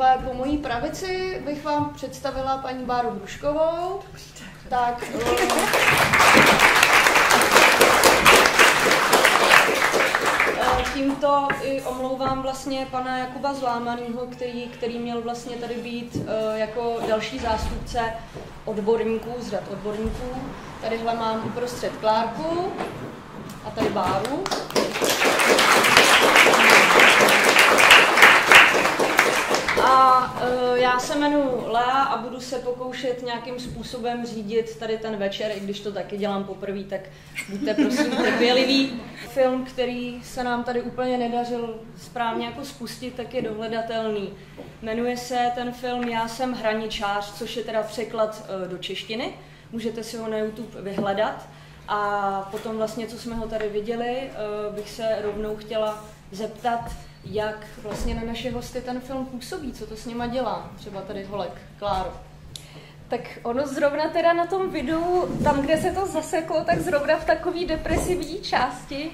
tadyhle po mojí pravici bych vám představila paní Báru Hruškovou. Tak, Eh, tímto i omlouvám vlastně pana Jakuba Zlámanýho, který, který měl vlastně tady být uh, jako další zástupce odborníků, z řad odborníků. Tadyhle mám uprostřed Klárku a tady Báru. A uh, já se jmenuji Lea a budu se pokoušet nějakým způsobem řídit tady ten večer, i když to taky dělám poprvé, tak buďte prosím trpěliví. Film, který se nám tady úplně nedařil správně jako spustit, tak je dohledatelný. Jmenuje se ten film Já jsem hraničář, což je teda překlad uh, do češtiny. Můžete si ho na YouTube vyhledat. A potom vlastně, co jsme ho tady viděli, uh, bych se rovnou chtěla zeptat, jak vlastně na naše hosty ten film působí, co to s nima dělá. Třeba tady Holek, Kláro. Tak ono zrovna teda na tom videu, tam, kde se to zaseklo, tak zrovna v takové depresivní části,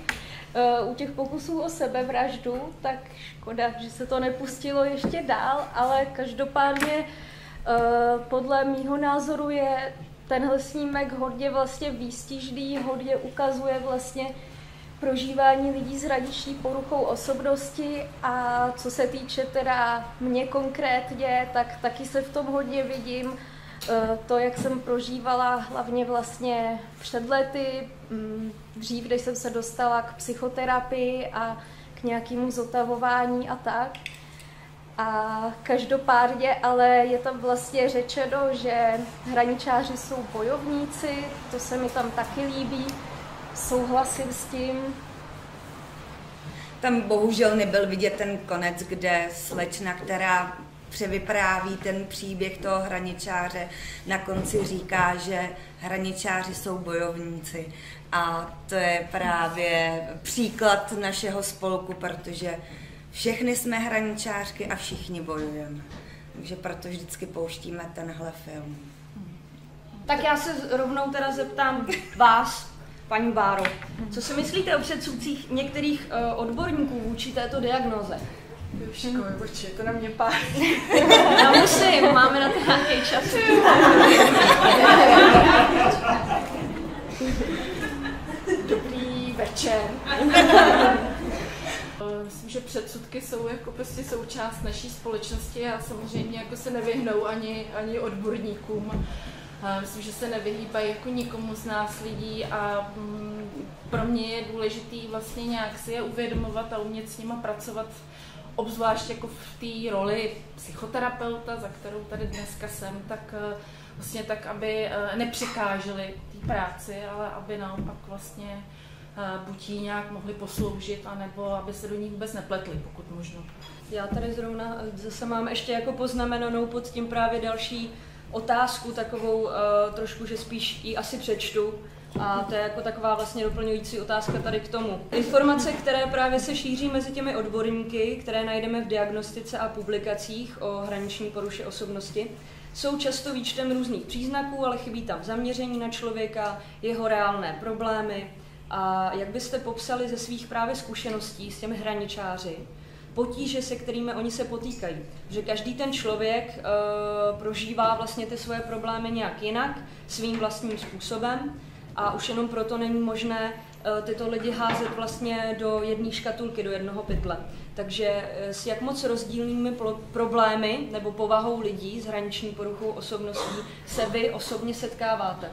uh, u těch pokusů o sebevraždu, tak škoda, že se to nepustilo ještě dál, ale každopádně uh, podle mýho názoru je tenhle snímek hodně vlastně výstižný, hodně ukazuje vlastně prožívání lidí s hraniční poruchou osobnosti a co se týče teda mě konkrétně, tak taky se v tom hodně vidím. E, to, jak jsem prožívala hlavně vlastně před lety, mm, dřív, když jsem se dostala k psychoterapii a k nějakému zotavování a tak. A každopádně ale je tam vlastně řečeno, že hraničáři jsou bojovníci, to se mi tam taky líbí, souhlasím s tím. Tam bohužel nebyl vidět ten konec, kde slečna, která převypráví ten příběh toho hraničáře, na konci říká, že hraničáři jsou bojovníci. A to je právě příklad našeho spolku, protože všechny jsme hraničářky a všichni bojujeme. Takže proto vždycky pouštíme tenhle film. Tak já se rovnou teda zeptám vás, paní Báro, co si myslíte o předsudcích některých uh, odborníků vůči této diagnoze? Jožko, to na mě pár. Já musím, máme na to nějaký čas. Dobrý večer. Myslím, že předsudky jsou jako prostě součást naší společnosti a samozřejmě jako se nevyhnou ani, ani odborníkům. Myslím, že se nevyhýbají jako nikomu z nás lidí a mm, pro mě je důležitý vlastně nějak si je uvědomovat a umět s nima pracovat, obzvlášť jako v té roli psychoterapeuta, za kterou tady dneska jsem, tak eh, vlastně tak, aby eh, nepřekáželi té práci, ale aby naopak vlastně eh, buď jí nějak mohli posloužit, anebo aby se do ní vůbec nepletli, pokud možno. Já tady zrovna zase mám ještě jako poznamenanou pod tím právě další otázku takovou uh, trošku, že spíš ji asi přečtu. A to je jako taková vlastně doplňující otázka tady k tomu. Informace, které právě se šíří mezi těmi odborníky, které najdeme v diagnostice a publikacích o hraniční poruše osobnosti, jsou často výčtem různých příznaků, ale chybí tam zaměření na člověka, jeho reálné problémy. A jak byste popsali ze svých právě zkušeností s těmi hraničáři, potíže, se kterými oni se potýkají. Že každý ten člověk uh, prožívá vlastně ty svoje problémy nějak jinak, svým vlastním způsobem a už jenom proto není možné uh, tyto lidi házet vlastně do jedné škatulky, do jednoho pytle. Takže uh, s jak moc rozdílnými problémy nebo povahou lidí s hraniční poruchou osobností se vy osobně setkáváte?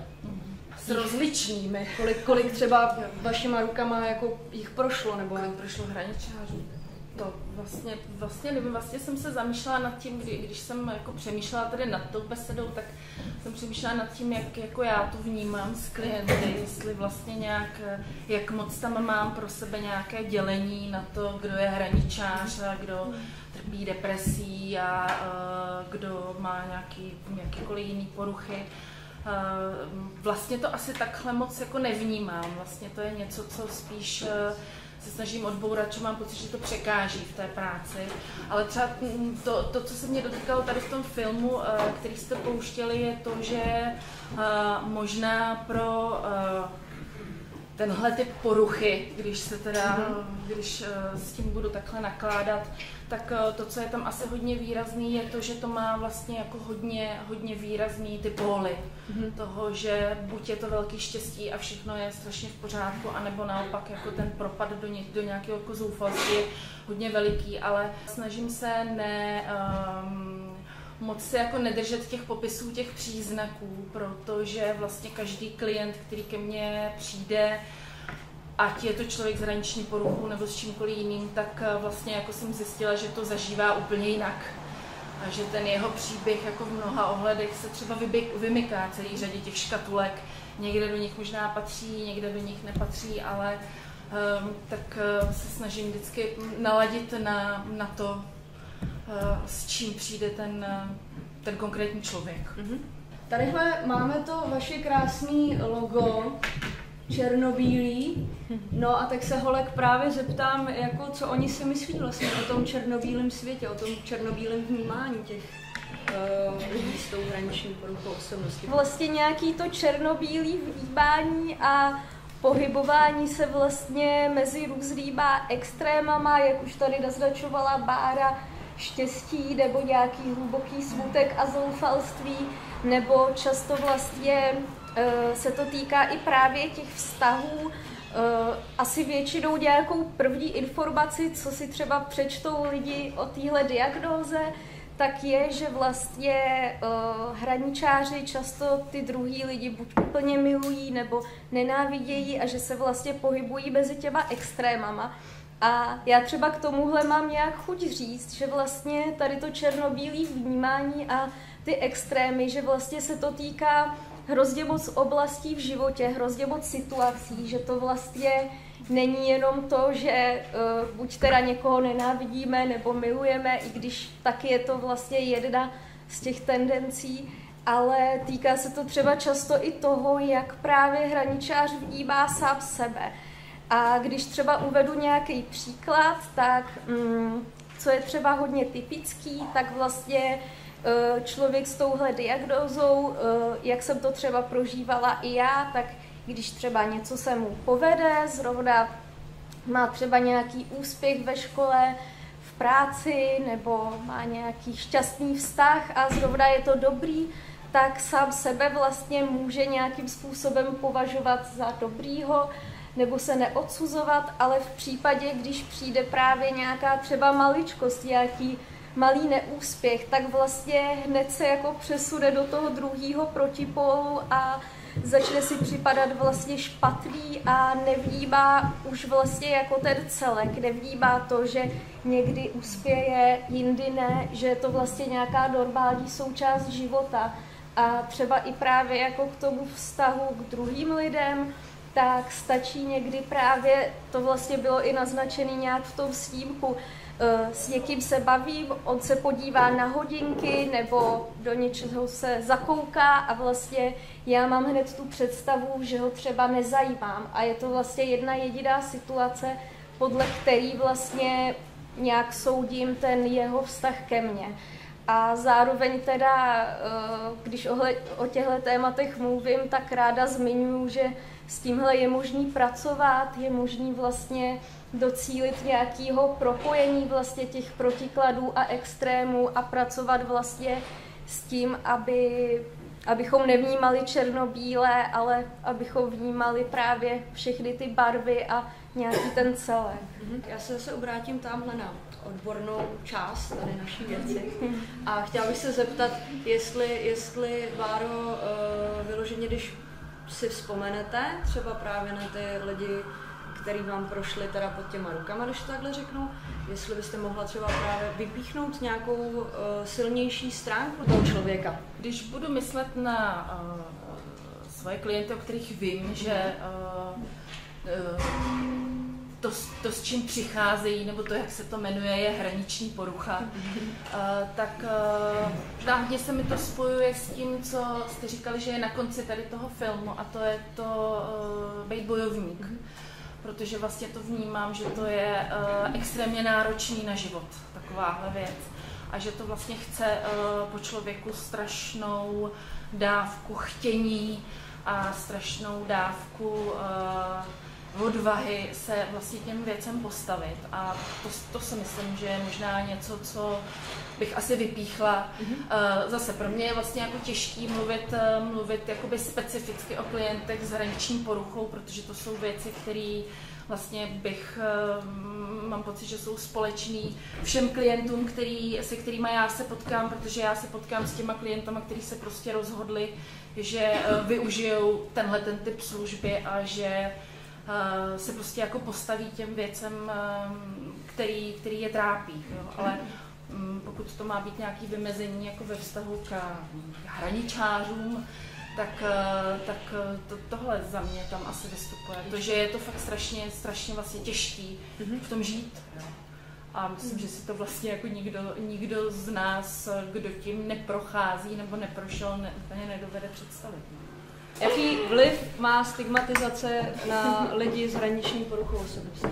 S rozličnými. Kolik, kolik třeba vašima rukama jako jich prošlo? Nebo kolik prošlo hraničářů? To vlastně, vlastně nevím, vlastně jsem se zamýšlela nad tím, kdy, když jsem jako přemýšlela tady nad tou besedou, tak jsem přemýšlela nad tím, jak jako já to vnímám s klienty, jestli vlastně nějak, jak moc tam mám pro sebe nějaké dělení na to, kdo je hraničář a kdo trpí depresí a uh, kdo má nějaký, jakýkoliv jiný poruchy. Uh, vlastně to asi takhle moc jako nevnímám. Vlastně to je něco, co spíš uh, se snažím odbourat, že mám pocit, že to překáží v té práci. Ale třeba to, to co se mě dotýkalo tady v tom filmu, eh, který jste pouštěli, je to, že eh, možná pro eh, tenhle typ poruchy, když se teda, mm-hmm. když s tím budu takhle nakládat, tak uh, to, co je tam asi hodně výrazný, je to, že to má vlastně jako hodně, hodně výrazný ty póly mm-hmm. toho, že buď je to velký štěstí a všechno je strašně v pořádku, anebo naopak jako ten propad do, ně, do nějakého jako zoufalství je hodně veliký, ale snažím se ne um, moc se jako nedržet těch popisů těch příznaků, protože vlastně každý klient, který ke mně přijde, ať je to člověk s hraniční poruchou nebo s čímkoliv jiným, tak eh, vlastně jako jsem zjistila, že to zažívá úplně jinak. A že ten jeho příběh jako v mnoha ohledech se třeba vymyká celý řadě těch škatulek. Někde do nich možná patří, někde do nich nepatří, ale um, tak uh, se snažím vždycky naladit na, na to, uh, s čím přijde ten, ten konkrétní člověk. Mm-hmm. Tadyhle máme to vaše krásné logo, černobílý. No a tak se holek právě zeptám, jako co oni si myslí vlastně o tom černobílém světě, o tom černobílém vnímání těch uh, lidí s tou hraniční poruchou osobnosti. Vlastně nějaký to černobílý vnímání a pohybování se vlastně mezi různýma extrémama, jak už tady naznačovala Bára, štěstí nebo nějaký hluboký smutek a zoufalství, nebo často vlastně uh, se to týká i právě těch vztahů, uh, asi většinou nějakou první informaci, co si třeba přečtou lidi o téhle diagnóze, tak je, že vlastně uh, hraničáři často ty druhý lidi buď úplně milují nebo nenávidějí a že se vlastně pohybují mezi těma extrémama. A já třeba k tomuhle mám nějak chuť říct, že vlastně tady to černobílé vnímání a ty extrémy, že vlastně se to týká hrozně moc oblastí v životě, hrozně moc situací, že to vlastně není jenom to, že uh, buď teda někoho nenávidíme nebo milujeme, i když taky je to vlastně jedna z těch tendencí, ale týká se to třeba často i toho, jak právě hraničář vnímá sám sebe. A když třeba uvedu nějaký příklad, tak mm, co je třeba hodně typický, tak vlastně e, člověk s touhle diagnózou, e, jak jsem to třeba prožívala i já, tak když třeba něco se mu povede, zrovna má třeba nějaký úspěch ve škole, v práci, nebo má nějaký šťastný vztah a zrovna je to dobrý, tak sám sebe vlastně může nějakým způsobem považovat za dobrýho nebo se neodsuzovat, ale v případě, když přijde právě nějaká třeba maličkost, nějaký malý neúspěch, tak vlastně hned se jako přesune do toho druhého protipolu a začne si připadat vlastně špatný a nevnímá už vlastně jako ten celek, nevnímá to, že někdy uspěje, jindy ne, že je to vlastně nějaká normální součást života. A třeba i právě jako k tomu vztahu k druhým lidem, tak stačí někdy právě, to vlastně bylo i naznačené nějak v tom snímku, s někým se bavím, on se podívá na hodinky nebo do něčeho se zakouká a vlastně já mám hned tu představu, že ho třeba nezajímám a je to vlastně jedna jediná situace, podle který vlastně nějak soudím ten jeho vztah ke mně. A zároveň teda, eh, když o těchto tématech mluvím, tak ráda zmiňuji, že s tímhle je možný pracovat, je možný vlastně docílit nějakého propojení vlastně těch protikladů a extrémů a pracovat vlastně s tím, aby, abychom nevnímali černobílé, ale abychom vnímali právě všechny ty barvy a nějaký ten celé. Mhm. Já se zase obrátím tamhle na odbornou část tady naší věci a chtěla bych se zeptat, jestli, jestli Váro, uh, vyloženě, když si vzpomenete třeba právě na ty lidi, který vám prošli teda pod těma rukama, když to takhle řeknu, jestli byste mohla třeba právě vypíchnout nějakou uh, silnější stránku toho člověka. Když budu myslet na uh, svoje klienty, o kterých vím, že uh, uh, to, to, s čím přicházejí, nebo to, jak se to jmenuje, je hraniční porucha, uh, tak uh, hodně se mi to spojuje s tím, co jste říkali, že je na konci tady toho filmu, a to je to uh, být bojovník. Protože vlastně to vnímám, že to je uh, extrémně náročný na život, takováhle věc. A že to vlastně chce uh, po člověku strašnou dávku chtění, a strašnou dávku uh, odvahy se vlastně těm věcem postavit. A to, to si myslím, že je možná něco, co bych asi vypíchla. Mm-hmm. Zase pro mě je vlastně jako těžký mluvit, uh, mluvit jakoby specificky o klientech s hraničním poruchou, protože to jsou věci, které vlastně bych, uh, mám pocit, že jsou společný všem klientům, který, se kterými já se potkám, protože já se potkám s těma klientama, kteří se prostě rozhodli, že využijou tenhle ten typ služby a že se prostě jako postaví těm věcem, uh, který, který je trápí. Jo? Ale Mm, pokud to má být nějaký vymezení jako ve vztahu k hraničářům, tak, eh, tak eh, to, tohle za mě tam asi vystupuje. To, že je to fakt strašně, strašně vlastně těžký mhm. v tom žít. Jo. A myslím, že si to vlastně jako nikdo, nikdo z nás, kdo tím neprochází nebo neprošel, ne, úplně nedovede představit. No. Jaký vliv má stigmatizace na lidi s hraniční poruchou osobnosti?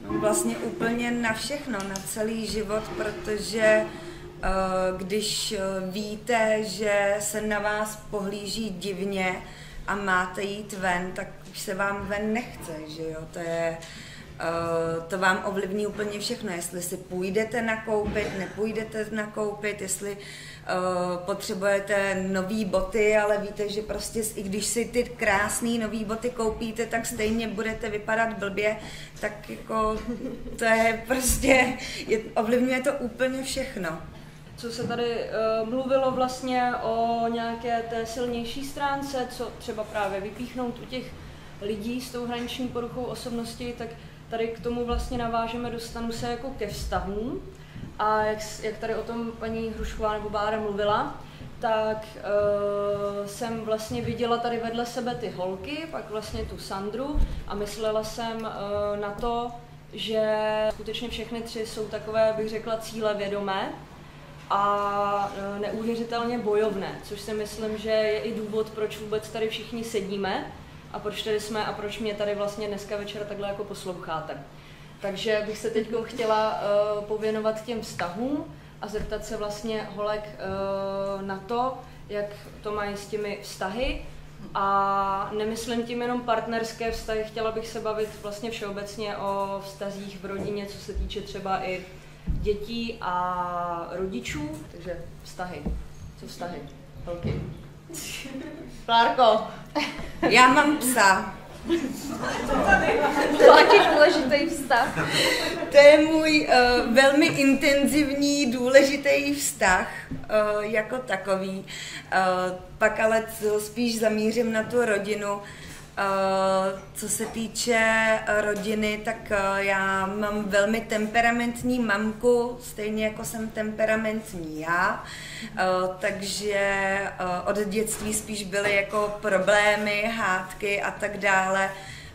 Vlastně úplně na všechno, na celý život, protože eh, když eh, víte, že se na vás pohlíží divně a máte jít ven, tak už se vám ven nechce, že jo, to je, eh, to vám ovlivní úplně všechno, jestli si půjdete nakoupit, nepůjdete nakoupit, jestli potřebujete nové boty, ale víte, že prostě i když si ty krásné nové boty koupíte, tak stejně budete vypadat blbě, tak jako to je prostě, je, ovlivňuje to úplně všechno. Co se tady uh, mluvilo vlastně o nějaké té silnější stránce, co třeba právě vypíchnout u těch lidí s tou hraniční poruchou osobnosti, tak tady k tomu vlastně navážeme, dostanu se jako ke vztahům. A jak, jak tady o tom paní Hrušková nebo Bára mluvila, tak uh, jsem vlastně viděla tady vedle sebe ty holky, pak vlastně tu Sandru a myslela jsem uh, na to, že skutečně všechny tři jsou takové, bych řekla, cíle vědomé a uh, neuvěřitelně bojovné, což si myslím, že je i důvod, proč vůbec tady všichni sedíme a proč tady jsme a proč mě tady vlastně dneska večer takhle jako posloucháte. Takže bych se teď chtěla uh, pověnovat těm vztahům a zeptat se vlastně holek uh, na to, jak to mají s těmi vztahy. A nemyslím tím jenom partnerské vztahy, chtěla bych se bavit vlastně všeobecně o vztazích v rodině, co se týče třeba i dětí a rodičů. Takže vztahy. Co vztahy? Holky. Klárko. Já mám psa. Platí důležitý vztah. To je můj uh, velmi intenzivní, důležitý vztah uh, jako takový. Uh, pak ale spíš zamířím na tu rodinu. Uh, co se týče rodiny, tak uh, já mám velmi temperamentní mamku, stejně jako jsem temperamentní já, takže od dětství spíš byly jako problémy, hádky a tak dále.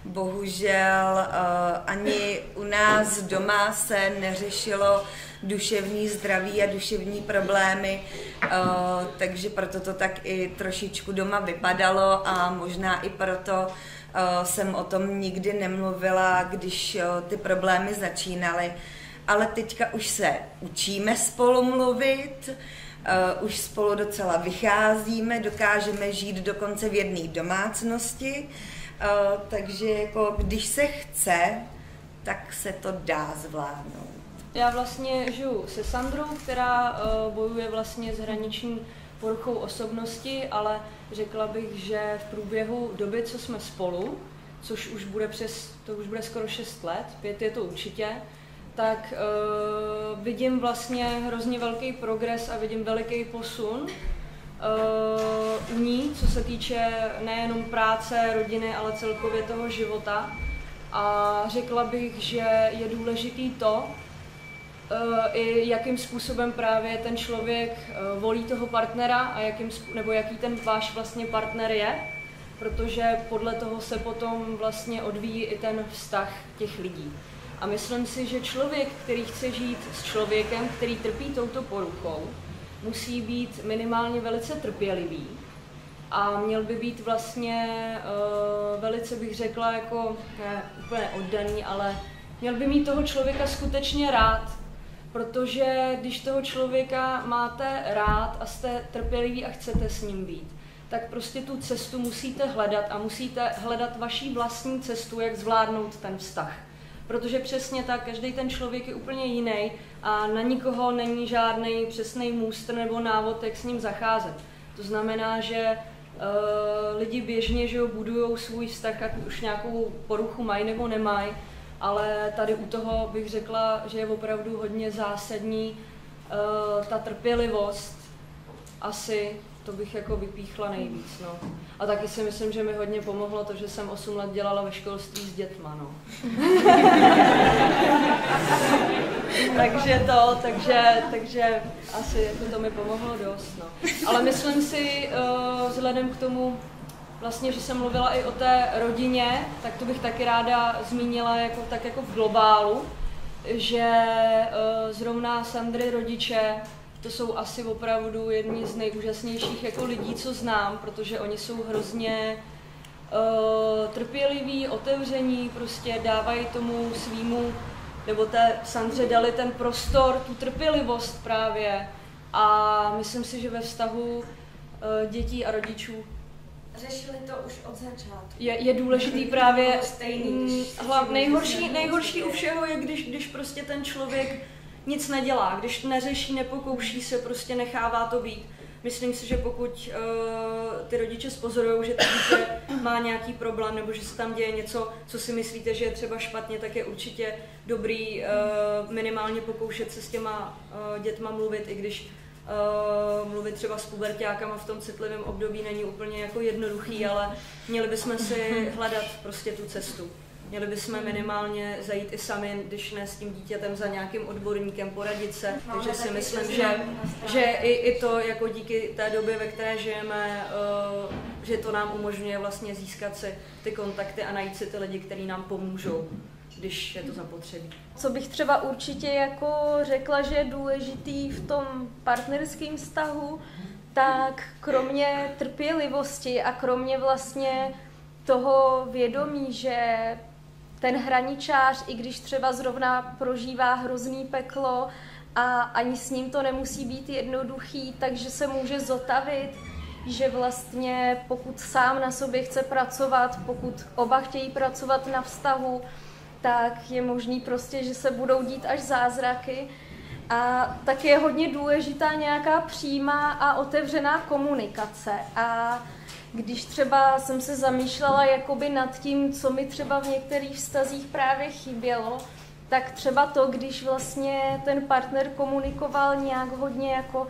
Bohužel ani u nás doma se neřešilo duševní zdraví a duševní problémy, uh, takže proto to tak i trošičku doma vypadalo a možná i proto uh, jsem o tom nikdy nemluvila, když ty problémy začínaly. Ale teďka už se učíme spolu mluvit, už spolu docela vycházíme, dokážeme žít dokonce v jedné domácnosti, uh, takže jako když se chce, tak se to dá zvládnout. Já vlastně žiju se Sandrou, která uh, bojuje vlastně s hraniční poruchou osobnosti, ale řekla bych, že v průběhu doby, co jsme spolu, což už bude přes, to už bude skoro 6 let, pět je to určitě, tak uh, vidím vlastně hrozně velký progres a vidím veliký posun u ní, co se týče nejenom práce, rodiny, ale celkově toho života. A řekla bych, že je důležitý to, Eh, i jakým způsobem právě ten člověk eh, volí toho partnera a jakým, nebo jaký ten váš vlastně partner je, protože podle toho se potom vlastně odvíjí i ten vztah těch lidí. A myslím si, že člověk, který chce žít s člověkem, který trpí touto poruchou, musí být minimálně velice trpělivý a měl by být vlastně uh, velice, bych řekla, jako ne úplně oddaný, ale měl by mít toho člověka skutečně rád, Protože když toho člověka máte rád a jste trpěliví a chcete s ním být, tak prostě tu cestu musíte hledat a musíte hledat vaší vlastní cestu, jak zvládnout ten vztah. Protože přesně tak, každý ten člověk je úplně jiný a na nikoho není žádný přesný můstr nebo návod, jak s ním zacházet. To znamená, že uh, lidi běžně že budují svůj vztah, ať už nějakou poruchu mají nebo nemají, ale tady u toho bych řekla, že je opravdu hodně zásadní uh, ta trpělivost asi to bych jako vypíchla nejvíc, no. A taky si myslím, že mi hodně pomohlo to, že jsem 8 let dělala ve školství s dětma, no. takže to, takže, takže asi jako to mi pomohlo dost, no. Ale myslím si, uh, vzhledem k tomu, vlastně, že jsem mluvila i o té rodině, tak to bych taky ráda zmínila jako, tak jako v globálu, že uh, zrovna Sandry rodiče to jsou asi opravdu jedni z nejúžasnějších jako lidí, co znám, protože oni jsou hrozně uh, trpěliví, otevření, prostě dávají tomu svýmu, nebo té Sandře dali ten prostor, tu trpělivost právě. A myslím si, že ve vztahu uh, dětí a rodičů řešili to už od začátku. Je, je důležitý právě, stejný, mm, hlav, nejhorší, nejhorší u všeho je, když, když prostě ten člověk nic nedělá, když neřeší, nepokouší se, prostě nechává to být. Myslím si, že pokud uh, ty rodiče spozorují, že to dítě má nějaký problém nebo že se tam děje něco, co si myslíte, že je třeba špatně, tak je určitě dobrý uh, minimálně pokoušet se s těma uh, dětma mluvit, i když uh, mluvit třeba s pubertákama v tom citlivém období není úplně jako jednoduchý, ale měli bychom si hledat prostě tu cestu. Měli bychom minimálně zajít i sami, když ne s tím dítětem za nějakým odborníkem, poradit se. No, Takže si myslím, že, že i, i to jako díky té době, ve které žijeme, uh, že to nám umožňuje vlastně získat si ty kontakty a najít si ty lidi, kteří nám pomůžou když je to zapotřebí. Co bych třeba určitě jako řekla, že je důležitý v tom partnerském vztahu, tak kromě trpělivosti a kromě vlastně toho vědomí, že ten hraničář, i když třeba zrovna prožívá hrozný peklo a ani s ním to nemusí být jednoduchý, takže se může zotavit, že vlastně pokud sám na sobě chce pracovat, pokud oba chtějí pracovat na vztahu, tak je možný prostě, že se budou dít až zázraky. A tak je hodně důležitá nějaká přímá a otevřená komunikace. A když třeba jsem se zamýšlela jakoby nad tím, co mi třeba v některých vztazích právě chybělo, tak třeba to, když vlastně ten partner komunikoval nějak hodně jako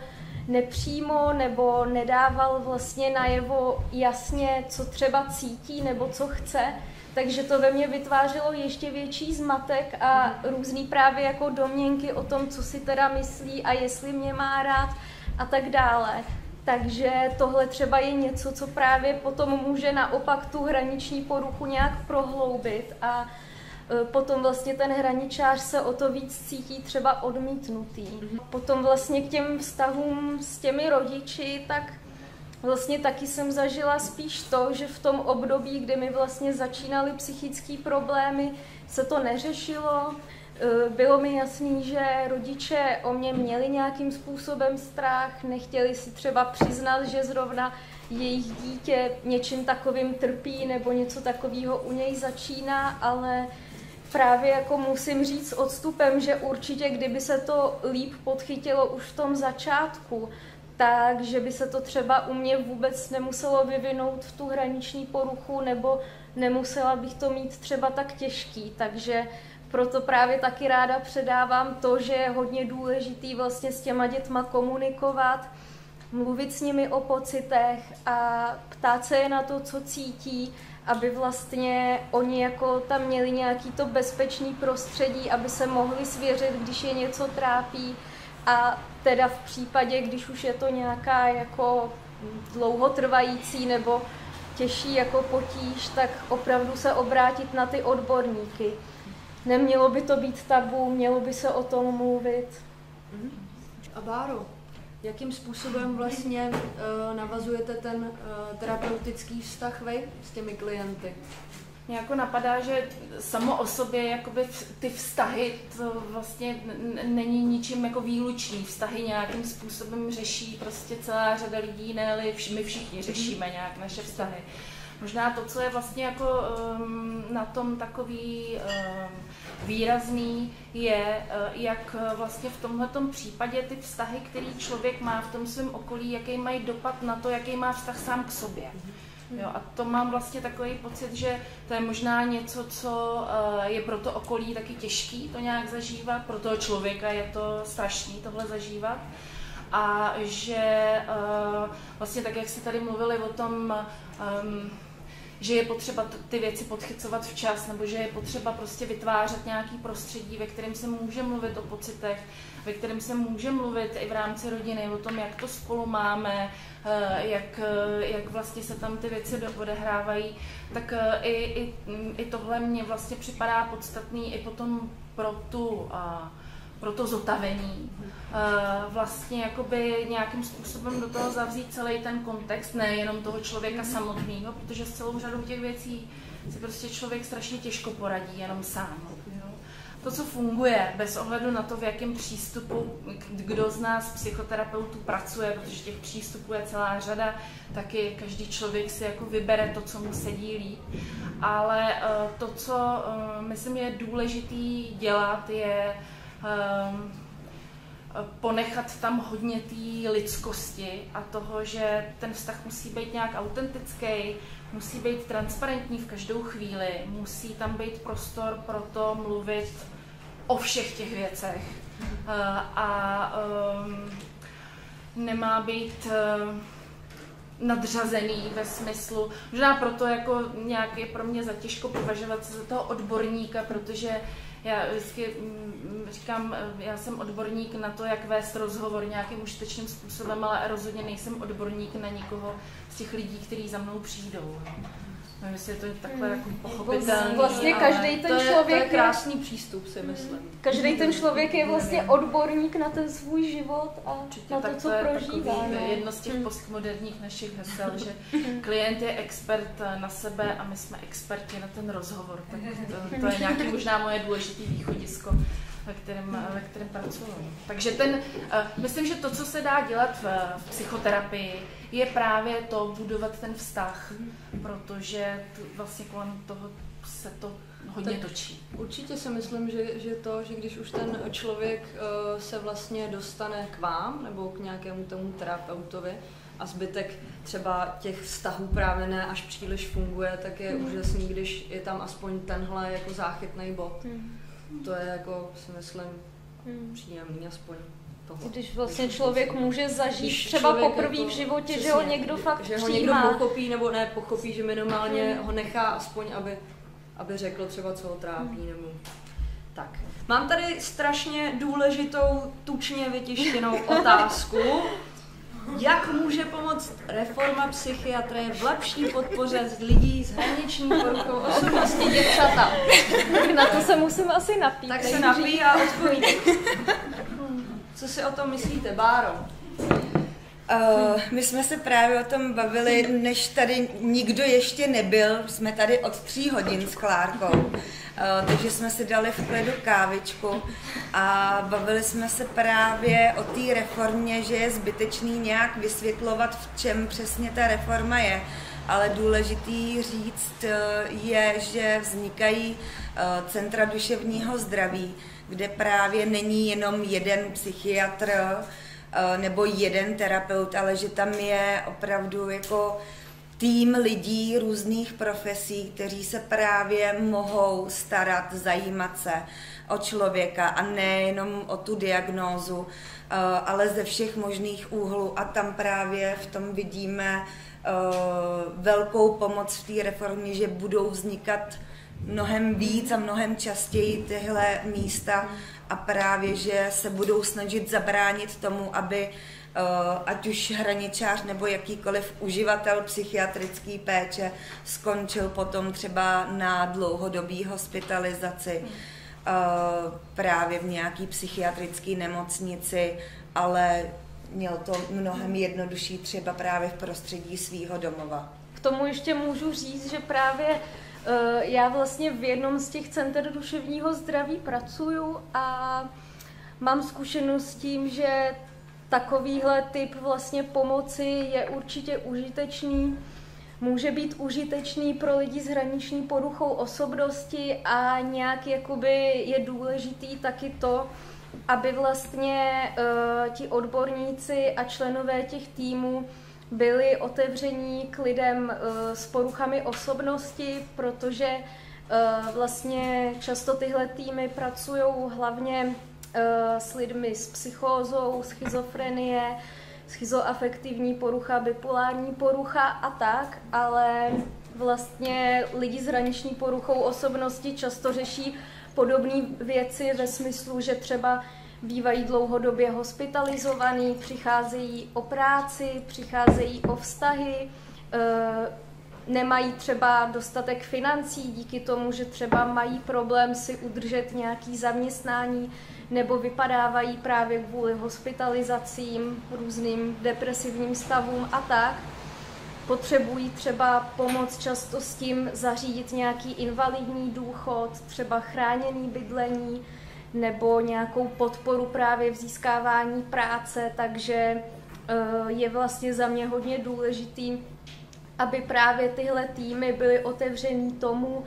nepřímo nebo nedával vlastně najevo jasně, co třeba cítí nebo co chce, takže to ve mně vytvářelo ještě větší zmatek a různý právě jako domněnky o tom, co si teda myslí a jestli mě má rád a tak dále. Takže tohle třeba je něco, co právě potom může naopak tu hraniční poruchu nějak prohloubit a e, potom vlastně ten hraničář se o to víc cítí třeba odmítnutý. Mm-hmm. Potom vlastně k těm vztahům s těmi rodiči, tak vlastně taky jsem zažila spíš to, že v tom období, kdy mi vlastně začínaly psychické problémy, se to neřešilo, bylo mi jasný, že rodiče o mě měli nějakým způsobem strach, nechtěli si třeba přiznat, že zrovna jejich dítě něčím takovým trpí nebo něco takového u něj začíná, ale právě jako musím říct odstupem, že určitě kdyby se to líp podchytilo už v tom začátku, tak, že by se to třeba u mě vůbec nemuselo vyvinout v tu hraniční poruchu, nebo nemusela bych to mít třeba tak těžký. Takže proto právě taky ráda předávám to, že je hodně důležitý vlastně s těma dětma komunikovat, mluvit s nimi o pocitech a ptát se je na to, co cítí, aby vlastně oni jako tam měli nějaký to bezpečný prostředí, aby se mohli svěřit, když je něco trápí a teda v případě, když už je to nějaká jako dlouhotrvající nebo těžší jako potíž, tak opravdu se obrátit na ty odborníky. Nemělo by to být tabu, mělo by se o tom mluvit. Mhm. A Báro, jakým způsobem vlastně uh, navazujete ten uh, terapeutický vztah vy s těmi klienty? mě jako napadá, že samo o sobě jakoby ty vztahy, to vlastně není ničím jako výlučný. Vztahy nějakým způsobem řeší prostě celá řada lidí, ne my všichni řešíme nějak naše vztahy. Možná to, co je vlastně jako um, na tom takový um, výrazný, je, uh, jak vlastně v tomto případě ty vztahy, který člověk má v tom svém okolí, jaký mají dopad na to, jaký má vztah sám k sobě. Jo, a to mám vlastně takový pocit, že to je možná něco, co uh, je pro to okolí taky těžký to nějak zažívat, pro toho člověka je to strašný tohle zažívat. A že vlastně tak, jak jste tady mluvili o tom, um, že je potřeba ty věci podchycovat včas, nebo že je potřeba prostě vytvářet nějaký prostředí, ve kterém se může mluvit o pocitech, ve kterém se může mluvit i v rámci rodiny o tom, jak to spolu máme, eh, jak, eh, jak vlastně se tam ty věci odehrávají, tak eh, i, i, i tohle mě vlastně připadá podstatný i potom pro tu pro to zotavení. Vlastně jakoby nějakým způsobem do toho zavřít celý ten kontext, nejenom toho člověka samotného, protože s celou řadou těch věcí si prostě člověk strašně těžko poradí jenom sám to, co funguje, bez ohledu na to, v jakém přístupu, kdo z nás psychoterapeutů pracuje, protože těch přístupů je celá řada, taky každý člověk si jako vybere to, co mu sedí líp. Ale eh, to, co eh, myslím je důležitý dělat, je ehm, ponechat tam hodně té lidskosti a toho, že ten vztah musí být nějak autentický, musí být transparentní v každou chvíli, musí tam být prostor pro to mluvit o všech těch věcech. Uh, a um, nemá být uh, nadřazený ve smyslu, možná proto jako nějak je pro mě zatěžko považovat se za toho odborníka, protože já vždycky mm, říkám, eh, já jsem odborník na to, jak vést rozhovor nějakým užitečným způsobem, ale rozhodně nejsem odborník na nikoho z těch lidí, kteří za mnou přijdou. Nevím, jestli je to takhle hmm. jako pochopitelný. Vlastně každý ten to je, člověk to je krásný je, přístup, si myslím. Každý ten člověk je vlastně odborník na ten svůj život a Určitě, na to, co to je prožívá. Takový, no. jedno z těch hmm. postmoderních našich hesel, že klient je expert na sebe a my jsme experti na ten rozhovor. Tak to, to je nějaký možná moje důležité východisko ve kterém, ve kterém pracuji. Takže ten, uh, myslím, že to, co se dá dělat v, v psychoterapii, je právě to budovat ten vztah, protože t, vlastně kolem toho se to hodně tak točí. Určitě si myslím, že, že to, že když už ten člověk uh, se vlastně dostane k vám nebo k nějakému tomu terapeutovi a zbytek třeba těch vztahů právě ne až příliš funguje, tak je mm. úžasný, když je tam aspoň tenhle jako záchytný bod. Mm. To je jako, si myslím, mm. příjemný aspoň toho. Když vlastně člověk může zažít Když třeba poprvé jako, v životě, přesně, že ho někdo fakt Že ho někdo pochopí, nebo ne pochopí, že minimálně hmm. ho nechá aspoň, aby, aby řekl třeba, co ho trápí, hmm. nebo... Tak, mám tady strašně důležitou, tučně vytištěnou otázku. Jak může pomoct reforma psychiatrie v lepší podpoře z lidí s hraniční poruchou osobnosti děvčata? Tak na to se musím asi napít. Tak se napí a odpovíte. Co si o tom myslíte, Báro? Uh, my jsme se právě o tom bavili, než tady nikdo ještě nebyl. Jsme tady od tří hodin s Klárkou, uh, takže jsme si dali v klidu kávičku a bavili jsme se právě o té reformě, že je zbytečný nějak vysvětlovat, v čem přesně ta reforma je. Ale důležitý říct uh, je, že vznikají centra duševního zdraví, kde právě není jenom jeden psychiatr eh, nebo jeden terapeut, ale že tam je opravdu jako tým lidí různých profesí, kteří se právě mohou starat, zajímat se o člověka a nejenom o tu diagnózu, eh, ale ze všech možných úhlů. A tam právě v tom vidíme eh, velkou pomoc v té reformě, že budou vznikat mnohem víc a mnohem častěji tyhle místa a právě, že se budou snažit zabránit tomu, aby eh, ať už hraničář nebo jakýkoliv uživatel psychiatrické péče skončil potom třeba na dlouhodobý hospitalizaci eh, právě v nějaký psychiatrické nemocnici, ale měl to mnohem jednodušší třeba právě v prostředí svého domova. K tomu ještě můžu říct, že právě já vlastně v jednom z těch center duševního zdraví pracuju a mám zkušenost s tím, že takovýhle typ vlastně pomoci je určitě užitečný. Může být užitečný pro lidi s hraniční poruchou osobnosti a nějak jakoby je důležitý taky to, aby vlastně uh, ti odborníci a členové těch týmů byli otevření k lidem uh, s poruchami osobnosti, protože uh, vlastně často tyhle týmy pracují hlavně uh, s lidmi s psychózou, schizofrenie, schizoafektivní porucha, bipolární porucha a tak, ale vlastně lidi s hraniční poruchou osobnosti často řeší podobné věci ve smyslu, že třeba bývají dlouhodobě hospitalizovaní, přicházejí o práci, přicházejí o vztahy, eh, nemají třeba dostatek financí díky tomu, že třeba mají problém si udržet nějaký zaměstnání nebo vypadávají právě kvůli hospitalizacím, různým depresivním stavům a tak. Potřebují třeba pomoc často s tím zařídit nějaký invalidní důchod, třeba chráněný bydlení, nebo nějakou podporu právě v získávání práce, takže eh, je vlastně za mě hodně důležitý, aby právě tyhle týmy byly otevřený tomu,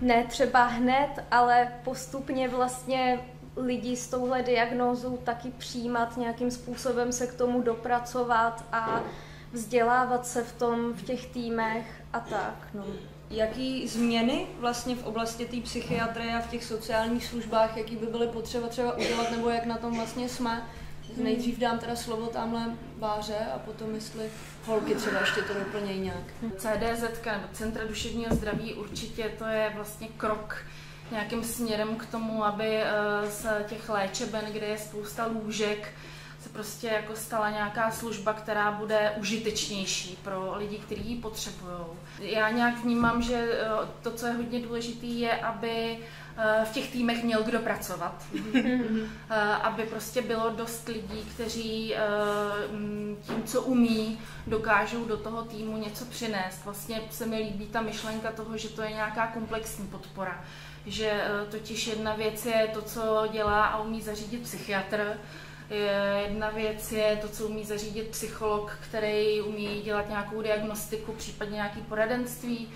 ne třeba hned, ale postupně vlastně lidi s touhle diagnózou taky přijímat, nějakým způsobem se k tomu dopracovat a vzdělávat se v tom, v těch týmech a tak. No jaký změny vlastně v oblasti té psychiatrie a v těch sociálních službách, jaký by byly potřeba třeba udělat, nebo jak na tom vlastně jsme. Nejdřív dám teda slovo tamhle Báře a potom jestli holky třeba ještě to doplnějí nějak. CDZ, nebo Centra duševního zdraví, určitě to je vlastně krok nějakým směrem k tomu, aby eh, z těch léčeben, kde je spousta lůžek, se prostě jako stala nějaká služba, která bude užitečnější pro lidi, kteří ji potřebují. Já nějak vnímám, že eh, to, co je hodně důležité, je, aby eh, v těch týmech měl kdo pracovat. Eh, aby prostě bylo dost lidí, kteří tím, co umí, dokážou do toho týmu něco přinést. Vlastně se mi líbí ta myšlenka toho, že to je nějaká komplexní podpora. Že totiž jedna věc je to, co dělá a umí zařídit psychiatr, Jedna věc je to, co umí zařídit psycholog, který umí dělat nějakou diagnostiku, případně nějaký poradenství.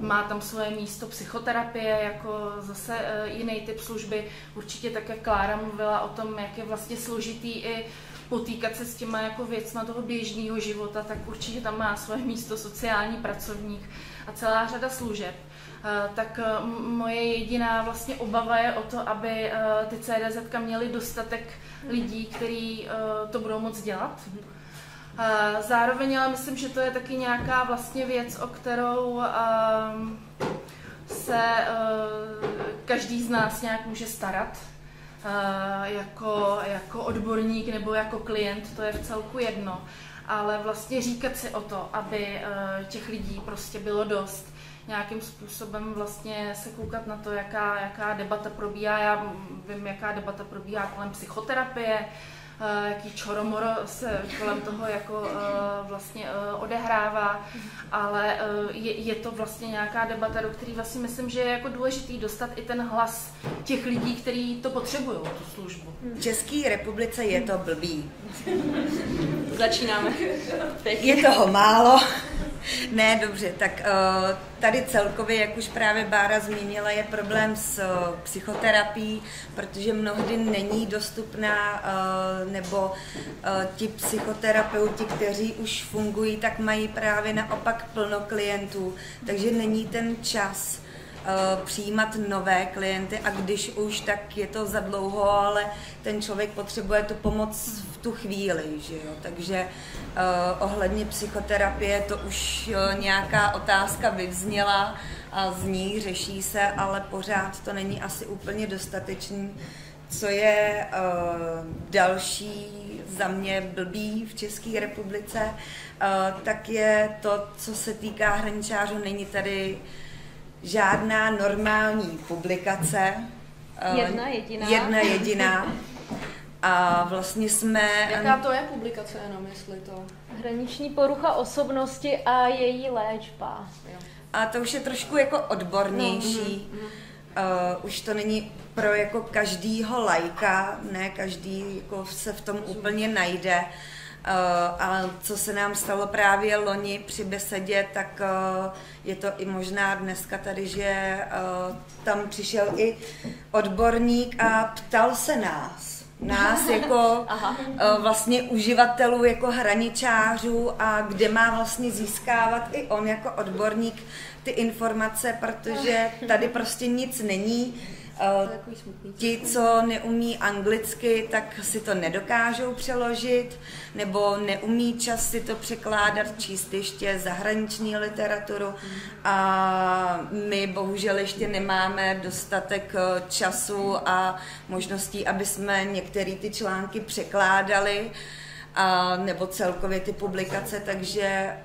Má tam svoje místo psychoterapie, jako zase e, jiný typ služby. Určitě tak, jak Klára mluvila o tom, jak je vlastně složitý i potýkat se s těma jako věcma toho běžného života, tak určitě tam má svoje místo sociální pracovník a celá řada služeb. Eh, tak eh, moje jediná vlastně obava je o to, aby eh, ty CDZ měly dostatek lidí, kteří to budou moc dělat. Zároveň ale myslím, že to je taky nějaká vlastně věc, o kterou ehm, se každý z nás nějak může starat. Jako, jako odborník nebo jako klient, to je v celku jedno. Ale vlastně říkat si o to, aby těch lidí prostě bylo dost, nějakým způsobem vlastně se koukat na to, jaká, jaká debata probíhá. Já vím, jaká debata probíhá kolem psychoterapie, eh, jaký čoromoro se kolem toho jako eh, vlastně eh, odehrává, ale je, je to vlastně nějaká debata, do které vlastně myslím, že je jako důležitý dostat i ten hlas těch lidí, kteří to potřebují, tu službu. V České republice je to blbý. Začínáme. Je toho málo. Ne, dobře, tak uh, tady celkově, jak už právě Bára zmínila, je problém s uh, psychoterapií, protože mnohdy není dostupná, uh, nebo ti psychoterapeuti, kteří už fungují, tak mají právě naopak plno klientů, takže není ten čas Eh, přijímat nové klienty a když už, tak je to za dlouho, ale ten člověk potřebuje tu pomoc v tu chvíli, že jo? takže uh, ohledně psychoterapie to už uh, nějaká otázka vyvzněla a z ní řeší se, ale pořád to není asi úplně dostatečný. Co je uh, další za mě blbý v České republice, uh, tak je to, co se týká hraničářů, není tady žádná normální publikace. Jedna jediná. Jedna jediná. A vlastně jsme... Jaká to je publikace jenom, jestli to... Hraniční porucha osobnosti a její léčba. Jo. A to už je trošku jako odbornější. No, Uh, už to není pro jako každýho lajka, ne každý jako se v tom úplně najde. Uh, a co se nám stalo právě loni při besedě, tak uh, je to i možná dneska tady, že uh, tam přišel i odborník a ptal se nás, nás jako Aha. uh, vlastně uživatelů, jako hraničářů a kde má vlastně získávat i on jako odborník ty informace, protože tady prostě nic není. Smutný. Ti, co neumí anglicky, tak si to nedokážou přeložit, nebo neumí čas si to překládat, číst ještě zahraniční literaturu. A my bohužel ještě nemáme dostatek eh, času a možností, aby jsme některé ty články překládali, a, nebo celkově ty publikace, takže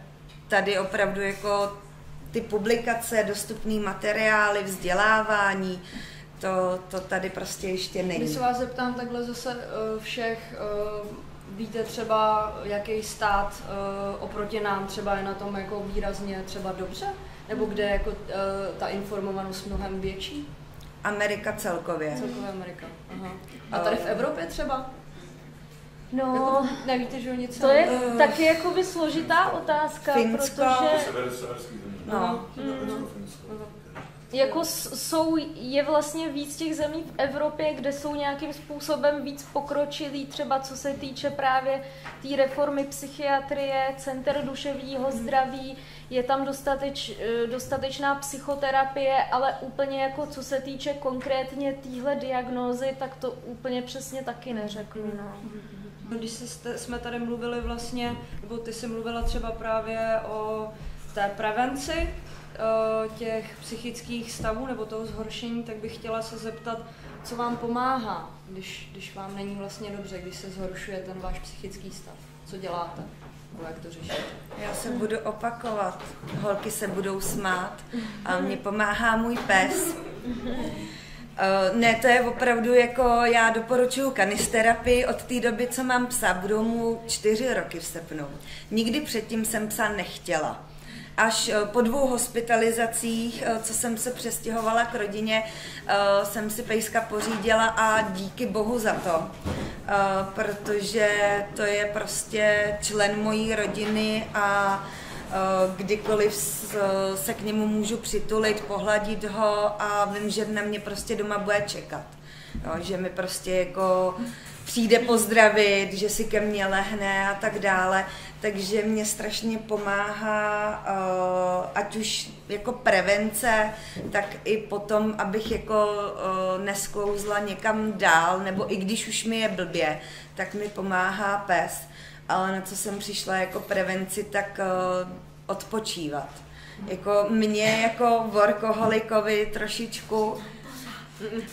tady opravdu jako ty publikace, dostupné materiály, vzdělávání, to, to tady prostě ještě Když není. se vás zeptám takhle zase eh, všech, eh, víte třeba, jaký stát eh, oproti nám třeba je na tom jako výrazně třeba dobře? Nebo kde je jako eh, ta informovanost mnohem větší? Amerika celkově. Celkově Amerika. Aha. A tady v Evropě třeba? No, Jako, nevíte, že o nic to je Eh, taky jakoby složitá otázka, Finsko. protože Sever, severský země. No. Seversko, Finsko. Jako jsou, je vlastně víc těch zemí v Evropě, kde jsou nějakým způsobem víc pokročilí, třeba co se týče právě té reformy psychiatrie, center duševního zdraví, je tam dostateč, eh, dostatečná psychoterapie, ale úplně jako co se týče konkrétně téhle diagnózy, tak to úplně přesně taky neřeknu. No. Když se jste, jsme tady mluvili vlastně, nebo ty jsi mluvila třeba právě o té prevenci těch psychických stavů nebo toho zhoršení, tak bych chtěla se zeptat, co vám pomáhá, když, když vám není vlastně dobře, když se zhoršuje ten váš psychický stav. Co děláte? Nebo jak to řešíte? Já se budu opakovat, holky se budou smát a mě pomáhá můj pes. Uh, ne, to je opravdu jako, já doporučuji kanisterapii od té doby, co mám psa, budou mu čtyři roky v srpnu. Nikdy předtím jsem psa nechtěla. Až eh, po dvou hospitalizacích, eh, co jsem se přestěhovala k rodině, eh, jsem si pejska pořídila a díky bohu za to, protože to je prostě člen mojí rodiny a kdykoliv se k němu můžu přitulit, pohladit ho a vím, že na mě prostě doma bude čekat. Jo, že mi prostě jako přijde pozdravit, že si ke mně lehne a tak dále. Takže mě strašně pomáhá, eh, ať už jako prevence, tak i potom, abych jako eh, nesklouzla někam dál, nebo i když už mi je blbě, tak mi pomáhá pes. Ale na co jsem přišla jako prevenci, tak eh, odpočívat. Jako mě jako workoholikovi trošičku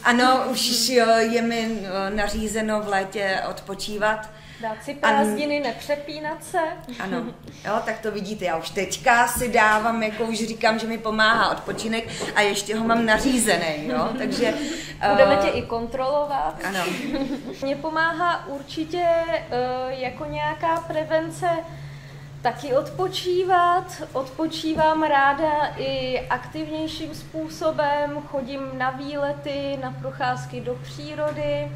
ano, už jo, je mi nařízeno v létě odpočívat. Dát si prázdniny, nepřepínat se. Ano, jo, tak to vidíte, já už teďka si dávám, jako už říkám, že mi pomáhá odpočinek a ještě ho mám nařízený, jo, takže... Budeme eh, tě i kontrolovat. Ano, Mně pomáhá určitě eh, jako nějaká prevence taky odpočívat. Odpočívám ráda i aktivnějším způsobem, chodím na výlety, na procházky do přírody.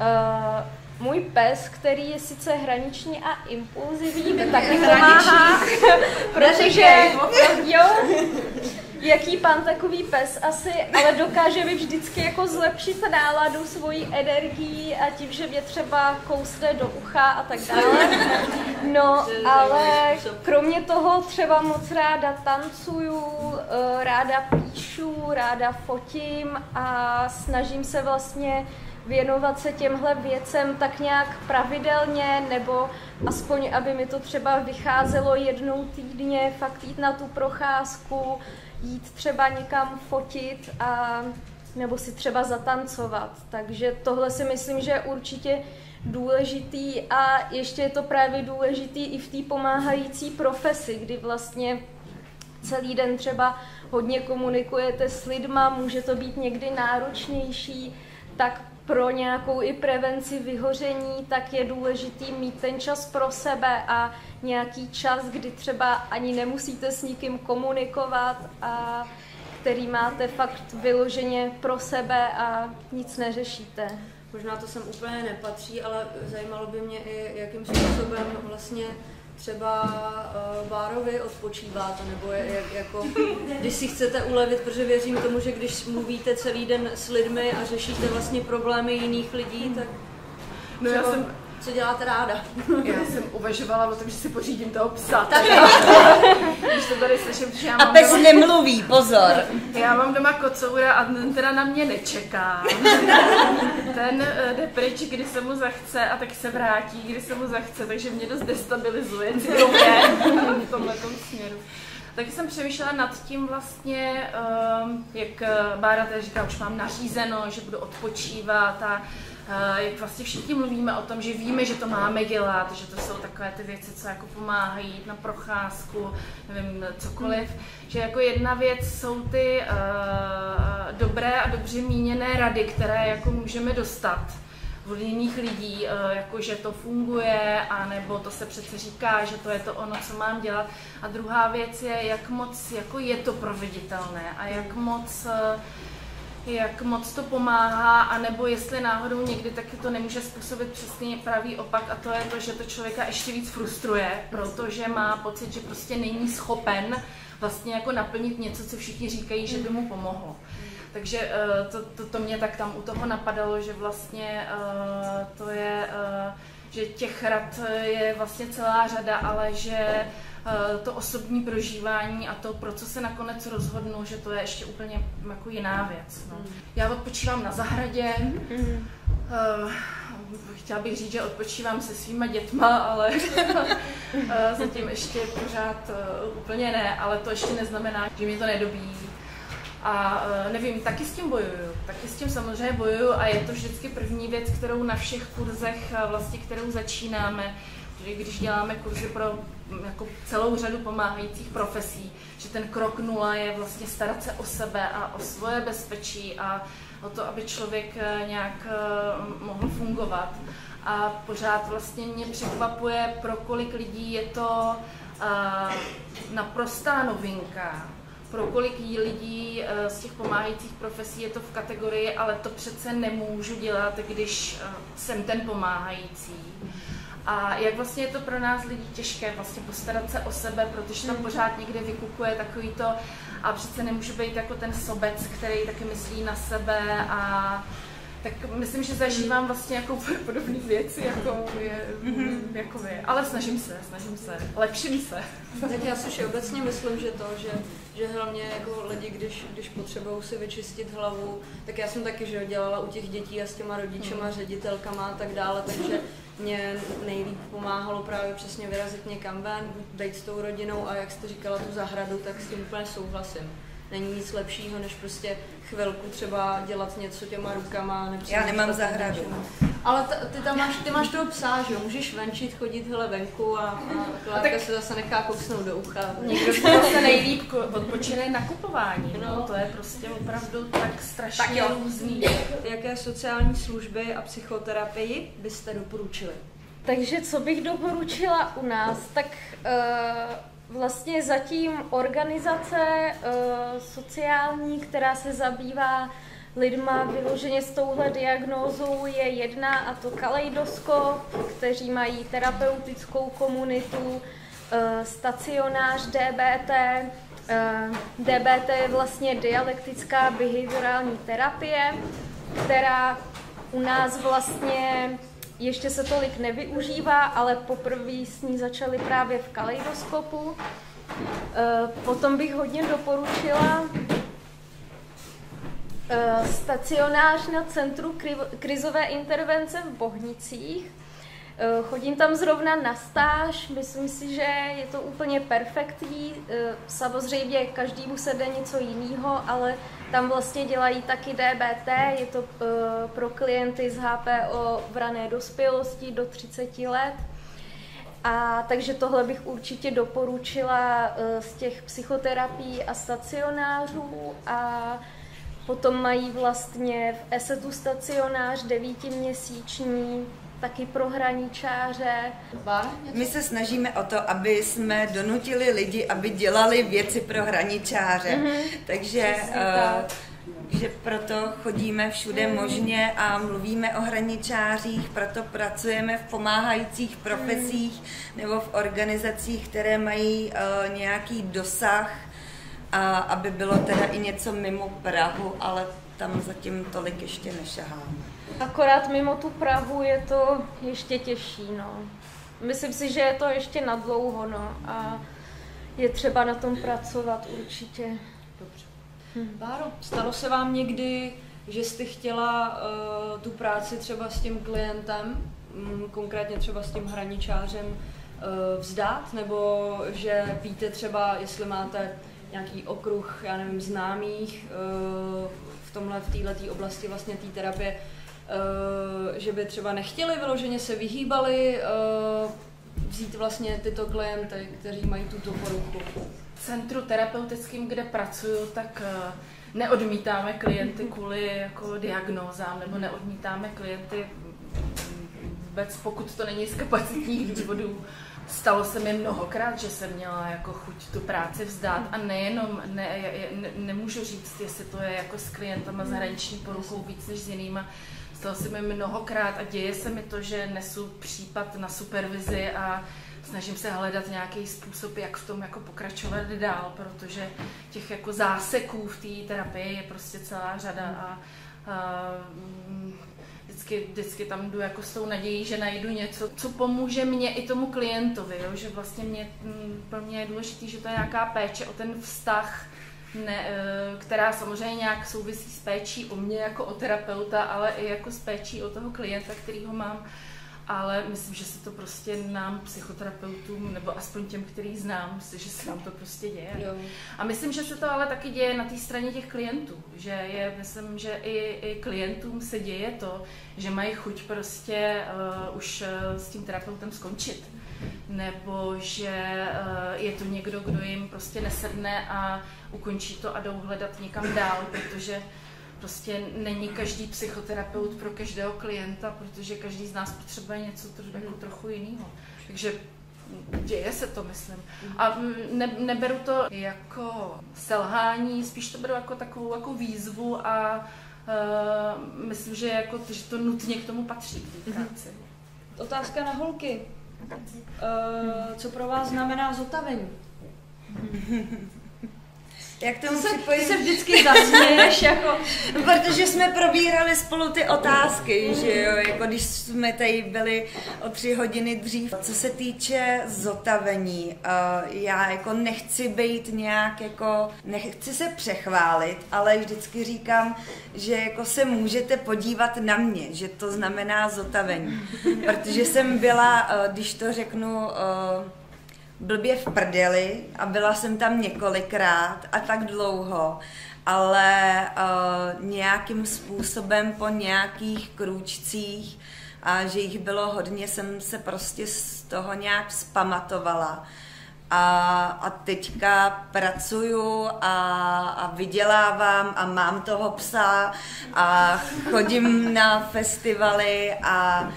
Eh, Můj pes, který je sice hraniční a impulzivní, mi taky pomáhá, protože jo, jaký pan takový pes asi, ale dokáže mi vždycky jako zlepšit náladu svojí energií a tím, že mě třeba kousne do ucha a tak dále. No, ale kromě toho třeba moc ráda tancuju, eh, ráda píšu, ráda fotím a snažím se vlastně věnovat se těmhle věcem tak nějak pravidelně, nebo aspoň, aby mi to třeba vycházelo jednou týdně, fakt jít na tu procházku, jít třeba někam fotit a nebo si třeba zatancovat. Takže tohle si myslím, že je určitě důležitý a ještě je to právě důležitý i v té pomáhající profesi, kdy vlastně celý den třeba hodně komunikujete s lidma, může to být někdy náročnější, tak pro nějakou i prevenci vyhoření, tak je důležitý mít ten čas pro sebe a nějaký čas, kdy třeba ani nemusíte s nikým komunikovat a který máte fakt vyloženě pro sebe a nic neřešíte. Možná to sem úplně nepatří, ale zajímalo by mě i, jakým způsobem vlastně třeba uh, Bárovi odpočíváte, nebo je, jak, jako, když si chcete ulevit, protože věřím tomu, že když mluvíte celý den s lidmi a řešíte vlastně problémy jiných lidí, tak No já jsem, co děláte ráda? já jsem uvažovala o tom, že si pořídím toho psa. Tak Když to tady slyším, že já a mám pes doma, nemluví, pozor. já mám doma kocoura a ten teda na mě nečeká. Ten eh, jde pryč, kdy se mu zachce a tak se vrátí, kdy se mu zachce, takže mě dost destabilizuje v tomhle směru. Tak jsem přemýšlela nad tím vlastně, ehm, jak eh, Bára tady říká, už mám nařízeno, že budu odpočívat a eh, jak vlastně všichni mluvíme o tom, že víme, že to máme dělat, že to jsou takové ty věci, co jako pomáhají jít na procházku, nevím, cokoliv, že jako jedna věc jsou ty uh, dobré a dobře míněné rady, které jako můžeme dostat od jiných lidí, eh, jako že to funguje, anebo to se přece říká, že to je to ono, co mám dělat. A druhá věc je, jak moc jako je to proveditelné a jak moc eh, jak moc to pomáhá, anebo jestli náhodou někdy taky to nemůže způsobit přesně pravý opak a to je to, že to člověka ještě víc frustruje, protože má pocit, že prostě není schopen vlastně jako naplnit něco, co všichni říkají, že by mu pomohlo. Takže eh, to, to, to mě tak tam u toho napadalo, že vlastně eh, to je, eh, že těch rad je vlastně celá řada, ale že to osobní prožívání a to, pro co se nakonec rozhodnu, že to je ještě úplně jako jiná věc. No. Já odpočívám na zahradě, chtěla bych říct, že odpočívám se svýma dětma, ale zatím ještě pořád úplně ne, ale to ještě neznamená, že mě to nedobíjí a nevím, taky s tím bojuju, taky s tím samozřejmě bojuju a je to vždycky první věc, kterou na všech kurzech, vlastně kterou začínáme, když děláme kurzy pro jako celou řadu pomáhajících profesí, že ten krok nula je vlastně starat se o sebe a o svoje bezpečí a o to, aby člověk e, nějak e, mohl fungovat. A pořád vlastně mě překvapuje, pro kolik lidí je to uh, naprostá novinka, pro kolik lidí eh, z těch pomáhajících profesí je to v kategorii, ale to přece nemůžu dělat, když eh, jsem ten pomáhající. A jak vlastně je to pro nás lidí těžké vlastně postarat se o sebe, protože tam pořád někde vykukuje takový to a přece nemůžu být jako ten sobec, který taky myslí na sebe a tak myslím, že zažívám vlastně jako podobné věci, jako, je, mm-hmm. jako vy. Ale snažím se, snažím se, lepším se. Tak já si obecně myslím, že to, že, že hlavně jako lidi, když, když potřebují si vyčistit hlavu, tak já jsem taky že dělala u těch dětí a s těma rodičema, mm. ředitelkama a tak dále, takže mě nejlíp pomáhalo právě přesně vyrazit někam ven, být s tou rodinou a jak jste říkala tu zahradu, tak s tím úplně souhlasím není nic lepšího, než prostě chvilku třeba dělat něco těma rukama. Já nemám zahradu. Ale t- ty tam máš, ty máš toho psa, že jo? Můžeš venčit, chodit hele venku a, a Klárka tak... se zase nechá kousnout do ucha. Někdo se zase nejlíp odpočine na kupování. No. no. to je prostě opravdu tak strašně tak jo. různý. Jaké sociální služby a psychoterapii byste doporučili? Takže co bych doporučila u nás, tak uh, vlastně zatím organizace uh, sociální, která se zabývá lidma vyloženě s touhle diagnózou je jedna a to kaleidoskop, kteří mají terapeutickou komunitu, uh, stacionář DBT. Uh, DBT je vlastně dialektická behaviorální terapie, která u nás vlastně ještě se tolik nevyužívá, ale poprvé s ní začali právě v kaleidoskopu. Eh, potom bych hodně doporučila eh, stacionář na Centru krizové intervence v Bohnicích. Eh, chodím tam zrovna na stáž, myslím si, že je to úplně perfektní. Samozřejmě každému se jde něco jiného, ale tam vlastně dělají taky DBT, je to pro klienty z HPO v rané dospělosti do 30 let. A takže tohle bych určitě doporučila z těch psychoterapií a stacionářů a Potom mají vlastně v ESETu stacionář devítiměsíční, taky pro hraničáře. My se snažíme o to, aby jsme donutili lidi, aby dělali věci pro hraničáře. Mm-hmm. Takže uh, že proto chodíme všude možně a mluvíme o hraničářích, proto pracujeme v pomáhajících profesích nebo v organizacích, které mají uh, nějaký dosah, a aby bylo teda i něco mimo Prahu, ale tam zatím tolik ještě nešaháme. Akorát mimo tu Prahu je to ještě těžší, no. Myslím si, že je to ještě na dlouho, no. A je třeba na tom pracovat určitě. Dobře. Hm. Báro, stalo se vám někdy, že jste chtěla uh, tu práci třeba s tím klientem, um, konkrétně třeba s tím hraničářem, uh, vzdát, nebo že víte třeba, jestli máte nějaký okruh, já nevím, známých uh, v tomhle, v této oblasti vlastně té terapie, uh, že by třeba nechtěli vyloženě se vyhýbali uh, vzít vlastně tyto klienty, kteří mají tuto poruchu centru terapeutickým, kde pracuju, tak eh, neodmítáme klienty kvůli jako diagnózám nebo neodmítáme klienty vůbec, pokud to není z kapacitních důvodů. Stalo se mi mnohokrát, že jsem měla jako chuť tu práci vzdát a nejenom, ne, ne, nemůžu říct, jestli to je jako s klientama zahraniční poruchou víc než s jinýma. Stalo se mi mnohokrát a děje se mi to, že nesu případ na supervizi a snažím se hledat nějaký způsob, jak v tom jako pokračovat dál, protože těch jako záseků v té terapii je prostě celá řada a, a vždycky, vždycky tam jdu jako s tou nadějí, že najdu něco, co pomůže mě i tomu klientovi, jo? že vlastně mě, pro mě je důležité, že to je nějaká péče o ten vztah, ne, e, která samozřejmě nějak souvisí s péčí o mě jako o terapeuta, ale i jako s péčí o toho klienta, který ho mám ale myslím, že se to prostě nám, psychoterapeutům, nebo aspoň těm, který znám, myslím, že se nám to prostě děje. Jo. A myslím, že se to ale taky děje na té straně těch klientů, že je, myslím, že i, i klientům se děje to, že mají chuť prostě uh, už uh, s tím terapeutem skončit. Nebo že uh, je to někdo, kdo jim prostě nesedne a ukončí to a jdou hledat někam dál, protože prostě není každý psychoterapeut pro každého klienta, protože každý z nás potřebuje něco jako trochu jiného. Takže děje se to, myslím. A ne, neberu to jako selhání, spíš to beru jako takovou jako výzvu a uh, myslím, že, jako, že to nutně k tomu patří, k té mhm. práci. Otázka na holky. Uh, co pro vás znamená zotavení? Jak tomu se, připojím? se vždycky zasměješ, jako... Protože jsme probírali spolu ty otázky, že jo, jako když jsme tady byli o tři hodiny dřív. Co se týče zotavení, uh, já jako nechci být nějak jako, nechci se přechválit, ale vždycky říkám, že jako se můžete podívat na mě, že to znamená zotavení. Protože jsem byla, uh, když to řeknu, uh, blbě v prdeli a byla jsem tam několikrát a tak dlouho, ale uh, nějakým způsobem po nějakých krůčcích a že jich bylo hodně, jsem se prostě z toho nějak vzpamatovala. A, a teďka pracuju a, a vydělávám a mám toho psa a chodím na festivaly a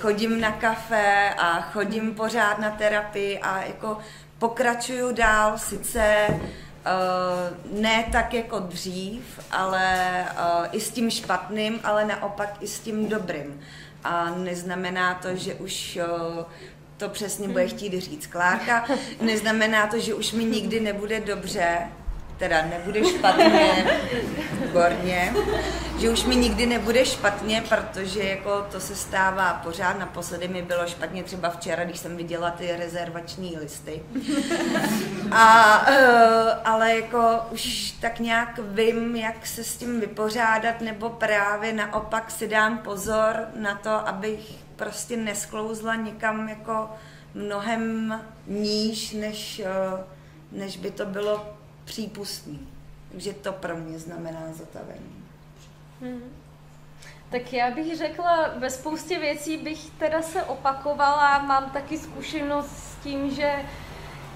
chodím na kafe a chodím pořád na terapii a jako pokračuju dál, sice Uh, ne tak jako dřív, ale uh, i s tím špatným, ale naopak i s tím dobrým. A neznamená to, že už uh, to přesně bude chtít říct Klárka, neznamená to, že už mi nikdy nebude dobře, teda nebude špatně, výborně, že už mi nikdy nebude špatně, protože jako to se stává pořád, naposledy mi bylo špatně třeba včera, když jsem viděla ty rezervační listy. A, eh, ale jako už tak nějak vím, jak se s tím vypořádat, nebo právě naopak si dám pozor na to, abych prostě nesklouzla někam jako mnohem níž, než, eh, než by to bylo přípustný. Takže to pro mě znamená zotavení. Hmm. Tak já bych řekla, ve spoustě věcí bych teda se opakovala, mám taky zkušenost s tím, že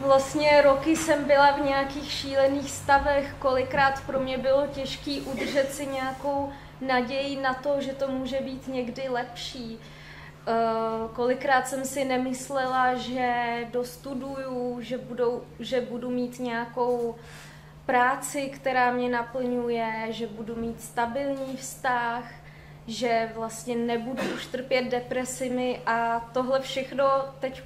Vlastně roky jsem byla v nějakých šílených stavech, kolikrát pro mě bylo těžké udržet si nějakou naději na to, že to může být někdy lepší. Uh, kolikrát jsem si nemyslela, že dostuduju, že, budou, že budu mít nějakou práci, která mě naplňuje, že budu mít stabilní vztah, že vlastně nebudu už trpět depresimi a tohle všechno teď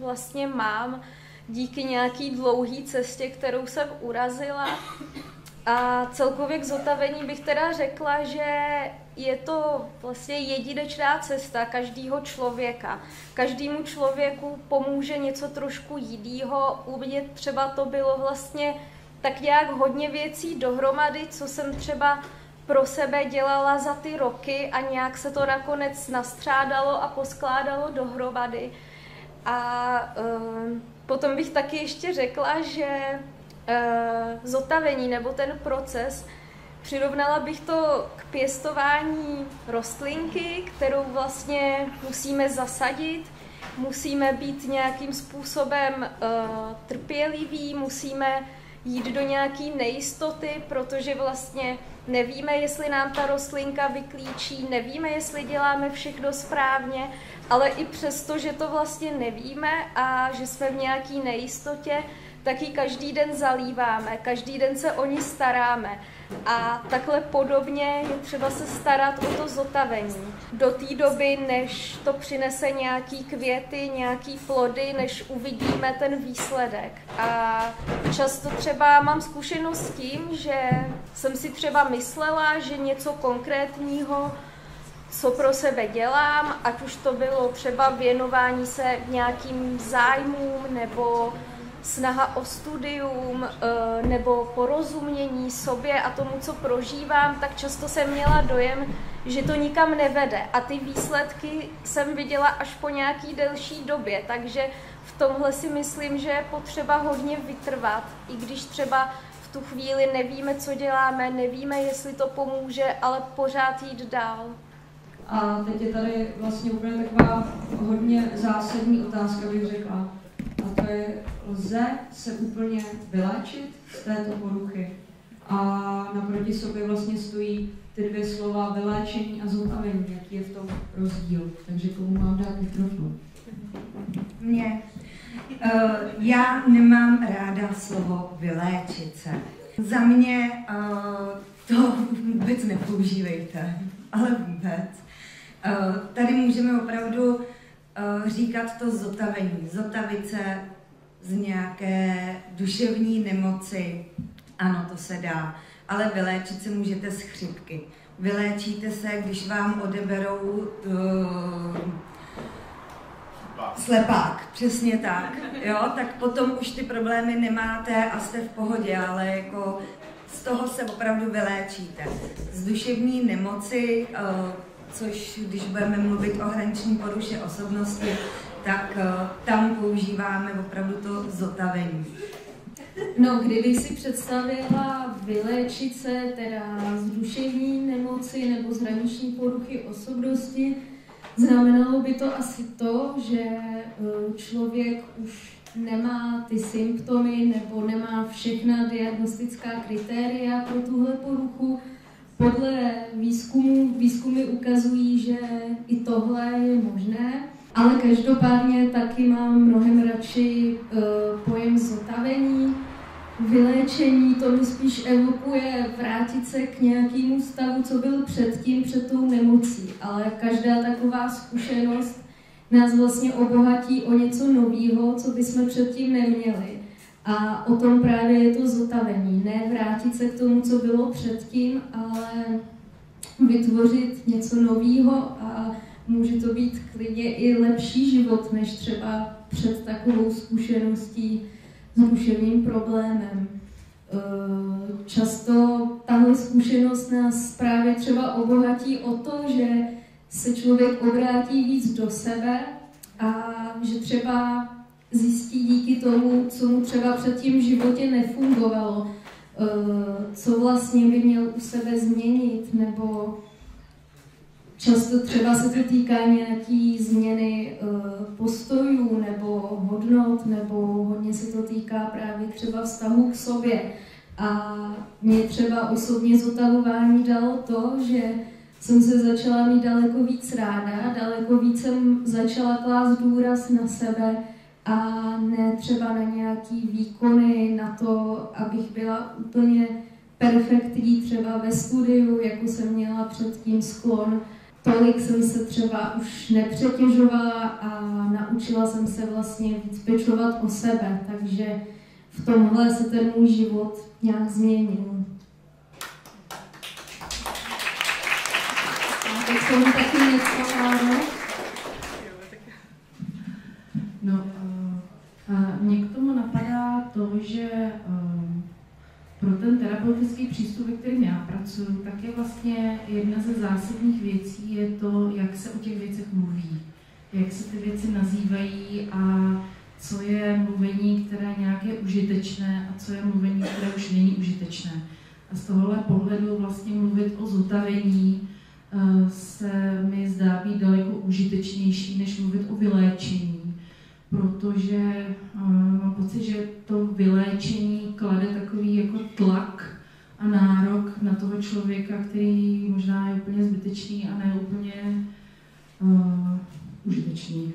vlastně mám díky nějaký dlouhý cestě, kterou jsem urazila. A celkově k zotavení bych teda řekla, že je to vlastně jedinečná cesta každého člověka. Každému člověku pomůže něco trošku jiného. U mě třeba to bylo vlastně tak nějak hodně věcí dohromady, co jsem třeba pro sebe dělala za ty roky a nějak se to nakonec nastřádalo a poskládalo dohromady. A uh, potom bych taky ještě řekla, že zotavení nebo ten proces Přirovnala bych to k pěstování rostlinky, kterou vlastně musíme zasadit, musíme být nějakým způsobem uh, trpěliví, musíme jít do nějaké nejistoty, protože vlastně nevíme, jestli nám ta rostlinka vyklíčí, nevíme, jestli děláme všechno správně, ale i přesto, že to vlastně nevíme a že jsme v nějaké nejistotě, tak ji každý den zalíváme, každý den se o ní staráme. A takhle podobně je třeba se starat o to zotavení. Do té doby, než to přinese nějaký květy, nějaký plody, než uvidíme ten výsledek. A často třeba mám zkušenost s tím, že jsem si třeba myslela, že něco konkrétního co pro sebe dělám, ať už to bylo třeba věnování se nějakým zájmům nebo snaha o studium eh, nebo porozumění sobě a tomu, co prožívám, tak často jsem měla dojem, že to nikam nevede. A ty výsledky jsem viděla až po nějaký delší době, takže v tomhle si myslím, že je potřeba hodně vytrvat, i když třeba v tu chvíli nevíme, co děláme, nevíme, jestli to pomůže, ale pořád jít dál. A teď je tady vlastně úplně taková hodně zásadní otázka, bych řekla a to je, lze se úplně vyléčit z této poruchy. A naproti sobě vlastně stojí ty dvě slova vyléčení a zotavení, jaký je v tom rozdíl. Takže komu mám dát mikrofon? Mně. Uh, já nemám ráda slovo vyléčit se. Za mě uh, to vůbec nepoužívejte, ale vůbec. Uh, tady můžeme opravdu Eh, říkat to zotavení, zotavit se z nějaké duševní nemoci, ano, to se dá, ale vyléčit se můžete z chřipky. Vyléčíte se, když vám odeberou slepák, přesně tak, jo, tak potom už ty problémy nemáte a jste v pohodě, ale jako z toho se opravdu vyléčíte. Z duševní nemoci uh, což když budeme mluvit o hraniční poruše osobnosti, tak uh, tam používáme opravdu to zotavení. No, kdybych si představila vyléčit se teda z duševní nemoci nebo z hraniční poruchy osobnosti, znamenalo by to asi to, že eh, člověk už nemá ty symptomy nebo nemá všechna diagnostická kritéria pro tuhle poruchu, podle výzkumu, výzkumy ukazují, že i tohle je možné, ale každopádně taky mám mnohem radši uh, pojem zotavení, vyléčení, to mi spíš evokuje vrátit se k nějakému stavu, co byl předtím, před tou nemocí. Ale každá taková zkušenost nás vlastně obohatí o něco nového, co bychom předtím neměli. A o tom právě je to zotavení. Ne vrátit se k tomu, co bylo předtím, ale vytvořit něco nového a může to být klidně i lepší život, než třeba před takovou zkušeností s duševním problémem. Eh, často tahle zkušenost nás právě třeba obohatí o to, že se člověk obrátí víc do sebe a že třeba zjistí díky tomu, co mu třeba předtím v životě nefungovalo, eh, co vlastně by měl u sebe změnit, nebo často třeba se to týká nějaký změny uh, postojů nebo hodnot, nebo hodně se to týká právě třeba vztahu k sobě. A mě třeba osobně zotavování dalo to, že jsem se začala mít daleko víc ráda, daleko víc jsem začala klást důraz na sebe a ne třeba na nějaký výkony, na to, abych byla úplně perfektní třeba ve studiu, jako jsem měla předtím sklon. Tolik jsem se třeba už nepřetěžovala a naučila jsem se vlastně víc pečovat o sebe, takže v tomhle se ten můj život nějak změnil. A teď jsem taky něco? No, mě k tomu napadá to, že um, pro ten terapeutický přístup, ve kterým já pracuji, tak je vlastně jedna ze zásadních věcí je to, jak se o těch věcech mluví, jak se ty věci nazývají a co je mluvení, které nějak je užitečné a co je mluvení, které už není užitečné. A z tohohle pohledu vlastně mluvit o zotavení uh, se mi zdá být daleko užitečnější, než mluvit o vyléčení protože uh, mám pocit, že to vyléčení klade takový jako tlak a nárok na toho člověka, který možná je úplně zbytečný a ne úplně uh, užitečný.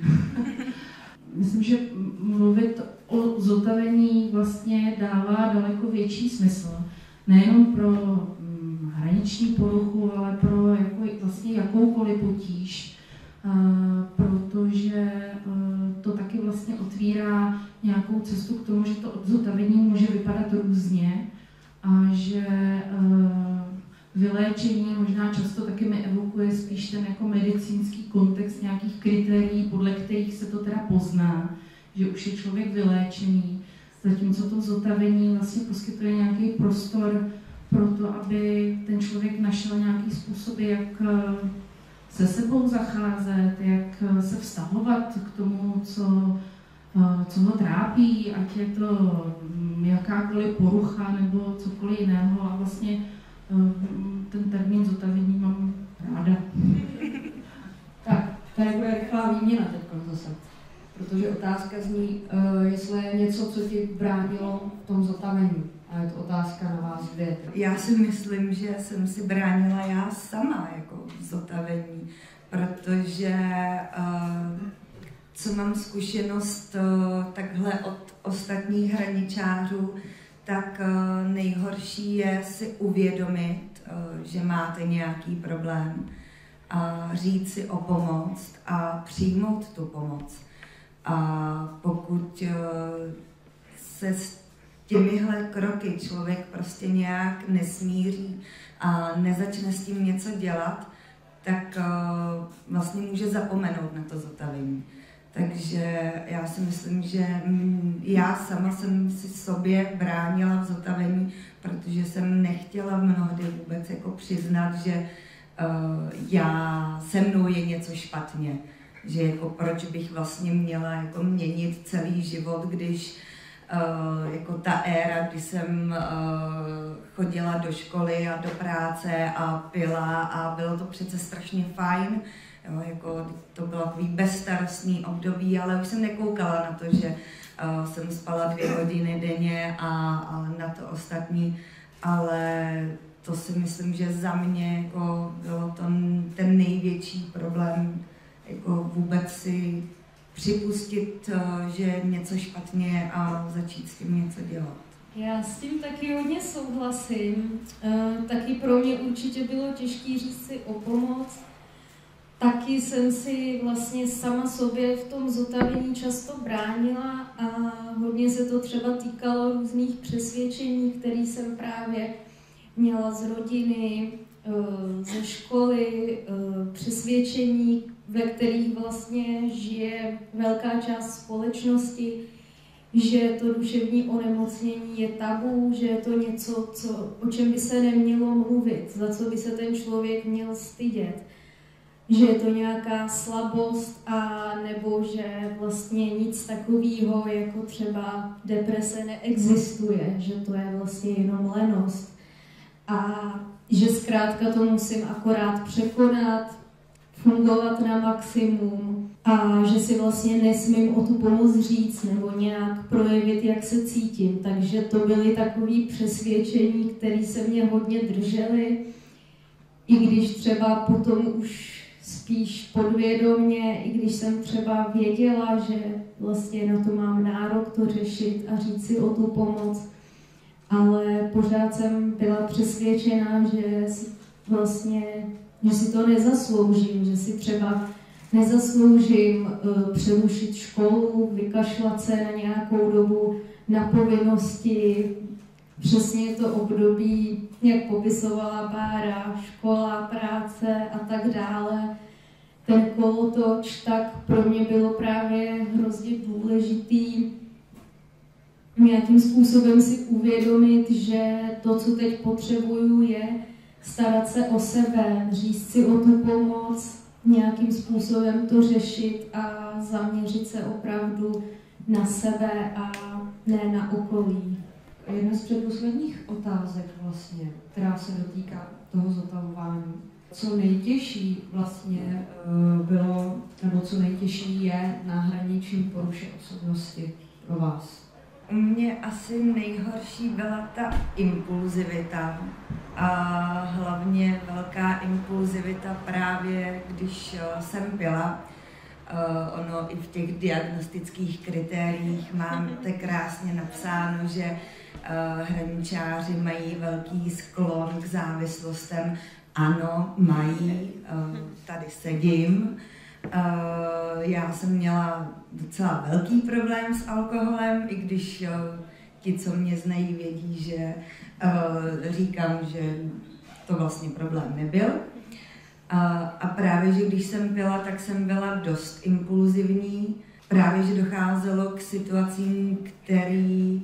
Myslím, že mluvit o zotavení vlastně dává daleko větší smysl. Nejenom pro um, hraniční poruchu, ale pro jako, vlastně jakoukoliv potíž, protože e, to taky vlastně otvírá nějakou cestu k tomu, že to odzotavení může vypadat různě a že e, vyléčení možná často taky mi evokuje spíš ten jako medicínský kontext nějakých kritérií, podle kterých se to teda pozná, že už je člověk vyléčený, zatímco to zotavení vlastně poskytuje nějaký prostor pro to, aby ten člověk našel nějaký způsoby, jak se sebou zacházet, jak eh, se vztahovat k tomu, co, eh, co ho trápí, ať je to mm, jakákoliv porucha nebo cokoliv jiného. A vlastně eh, ten termín zotavení mám ráda. Tak, tady bude rychlá výměna teď zase. Protože otázka zní, jestli je něco, co ti bránilo v tom zotavení. A je to otázka na vás dvě. Já si myslím, že jsem si bránila já sama jako zotavení, protože uh, co mám zkušenost uh, takhle od ostatních hraničářů, tak uh, nejhorší je si uvědomit, že máte nějaký problém a říct si o pomoc a přijmout tu pomoc. A pokud se těmihle kroky člověk prostě nějak nesmíří a nezačne s tím něco dělat, tak uh, vlastně může zapomenout na to zotavení. Takže já si myslím, že já sama jsem si sobě bránila v zotavení, protože jsem nechtěla mnohdy vůbec jako přiznat, že uh, já se mnou je něco špatně. Že jako proč bych vlastně měla jako měnit celý život, když jako ta éra, kdy jsem uh, chodila do školy a do práce a pila a bylo to přece strašně fajn. Jo, jako to bylo takový bezstarostný období, ale už jsem nekoukala na to, že uh, jsem spala dvě hodiny denně a, a na to ostatní, ale to si myslím, že za mě jako bylo to ten největší problém, jako vůbec si připustit, eh, že něco špatně a začít s tím něco dělat. Já s tím taky hodně souhlasím. Eh, taky pro mě určitě bylo těžké říct si o pomoc. Taky jsem si vlastně sama sobě v tom zotavení často bránila a hodně se to třeba týkalo různých přesvědčení, které jsem právě měla z rodiny, eh, ze školy, přesvědčení, ve kterých vlastně žije velká část společnosti, že to duševní onemocnění je tabu, že je to něco, co, o čem by se nemělo mluvit, za co by se ten člověk měl stydět, že je to nějaká slabost a nebo že vlastně nic takového jako třeba deprese neexistuje, že to je vlastně jenom lenost. A že zkrátka to musím akorát překonat, fungovat na maximum a že si vlastně nesmím o tu pomoc říct nebo nějak projevit, jak se cítím. Takže to byly takové přesvědčení, které se mě hodně držely, i když třeba potom už spíš podvědomně, i když jsem třeba věděla, že vlastně na to mám nárok to řešit a říct si o tu pomoc, ale pořád jsem byla přesvědčená, že vlastně, že si to nezasloužím, že si třeba nezasloužím uh, přerušit školu, vykašlat se na nějakou dobu na povinnosti, přesně to období, jak popisovala Bára, škola, práce a tak dále. Ten kolotoč, tak pro mě bylo právě hrozně důležitý nějakým způsobem si uvědomit, že to, co teď potřebuju, je starat se o sebe, říct si o tu pomoc, nějakým způsobem to řešit a zaměřit se opravdu na sebe a ne na okolí. Jedna z předposledních otázek vlastně, která se dotýká toho zotavování. Co nejtěžší vlastně eh, bylo, nebo co nejtěžší je na hraniční poruše osobnosti pro vás? U mě asi nejhorší byla ta impulzivita a hlavně velká impulzivita právě, když eh, jsem byla. Uh, ono i v těch diagnostických kritériích máte krásně napsáno, že uh, hraničáři mají velký sklon k závislostem. Ano, mají, uh, tady sedím. Já jsem měla docela velký problém s alkoholem, i když ti, co mě znají, vědí, že uh, říkám, že to vlastně problém nebyl. A, a právě, že když jsem byla, tak jsem byla dost impulzivní. Právě, že docházelo k situacím, které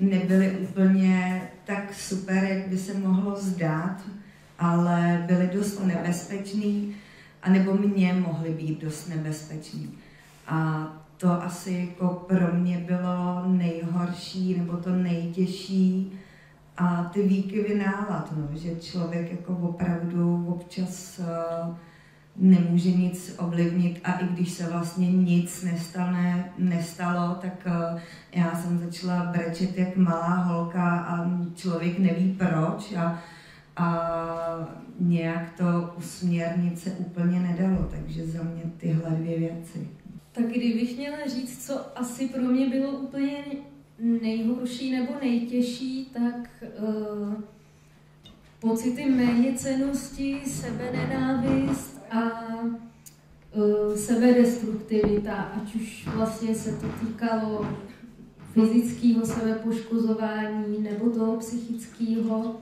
nebyly úplně tak super, jak by se mohlo zdát, ale byly dost nebezpečný, anebo mě mohly být dost nebezpečný. A to asi jako pro mě bylo nejhorší nebo to nejtěžší a ty výkyvy nálad, no, že člověk jako opravdu občas uh, nemůže nic ovlivnit a i když se vlastně nic nestane, nestalo, tak uh, já jsem začala brečet jak malá holka a člověk neví proč a, a nějak to usměrnit se úplně nedalo, takže za mě tyhle dvě věci. Tak kdybych měla říct, co asi pro mě bylo úplně nejhorší nebo nejtěžší, tak uh, pocity méněcenosti, sebenenávist a uh, sebedestruktivita, ať už vlastně se to týkalo fyzického sebepoškozování nebo toho psychického.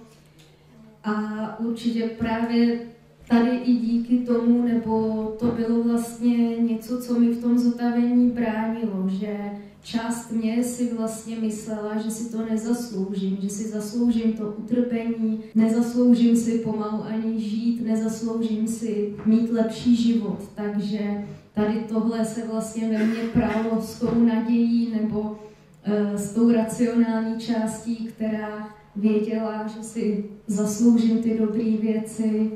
A určitě právě tady i díky tomu, nebo to bylo vlastně něco, co mi v tom zotavení bránilo, že část mě si vlastně myslela, že si to nezasloužím, že si zasloužím to utrpení, nezasloužím si pomalu ani žít, nezasloužím si mít lepší život. Takže tady tohle se vlastně ve mně pralo s tou nadějí nebo uh, s tou racionální částí, která věděla, že si zasloužím ty dobré věci,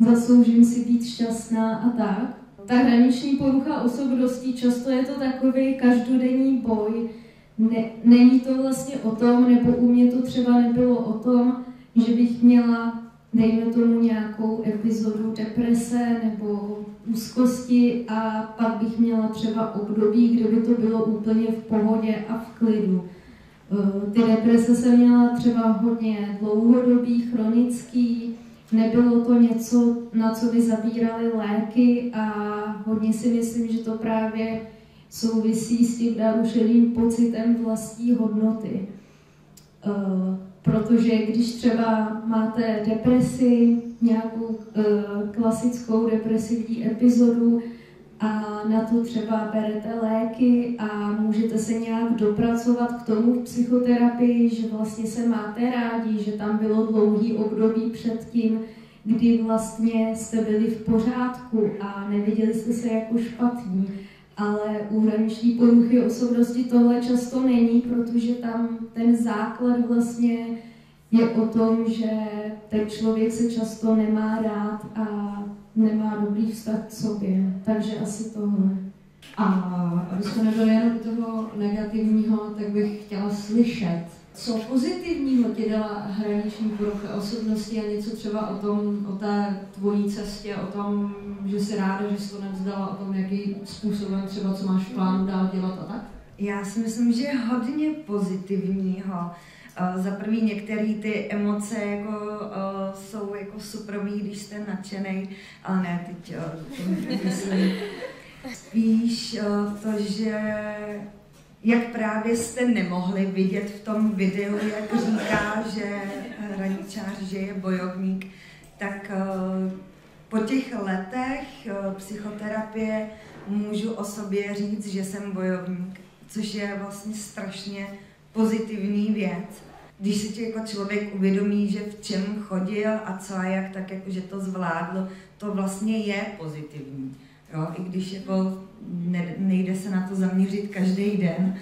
zasloužím si být šťastná a tak. Ta hraniční porucha osobností, často je to takový každodenní boj. Ne, není to vlastně o tom, nebo u mě to třeba nebylo o tom, že bych měla, dejme tomu, nějakou epizodu deprese nebo úzkosti a pak bych měla třeba období, kde by to bylo úplně v pohodě a v klidu. Eh, ty deprese jsem měla třeba hodně dlouhodobý, chronický, nebylo to něco, na co by zabírali léky a hodně si myslím, že to právě souvisí s tím narušeným pocitem vlastní hodnoty. Uh, protože když třeba máte depresi, nějakou uh, klasickou depresivní epizodu, a na to třeba berete léky a můžete se nějak dopracovat k tomu v psychoterapii, že vlastně se máte rádi, že tam bylo dlouhý období předtím, kdy vlastně jste byli v pořádku a neviděli jste se jako špatní. Ale u hraniční poruchy osobnosti tohle často není, protože tam ten základ vlastně je o tom, že ten člověk se často nemá rád a nemá dobrý vztah k sobě. Takže asi tohle. A aby jsme nebyli jenom toho negativního, tak bych chtěla slyšet, co pozitivního ti dala hraniční porucha osobnosti a něco třeba o tom, o té tvojí cestě, o tom, že jsi ráda, že jsi to nevzdala, o tom, jaký způsobem třeba, co máš v plánu dál dělat a tak? Já si myslím, že hodně pozitivního. Uh, za prvý některé ty emoce jako, uh, jsou jako suprový, když jste nadšený, ale ne, teď uh, myslím spíš to, že jak právě jste nemohli vidět v tom videu, jak říká, že hraničář, že je bojovník, tak po těch letech psychoterapie můžu o sobě říct, že jsem bojovník, což je vlastně strašně pozitivní věc. Když si jako člověk uvědomí, že v čem chodil a co a jak, tak jako, že to zvládl, to vlastně je pozitivní. Jo? I když jako ne, nejde se na to zaměřit každý den.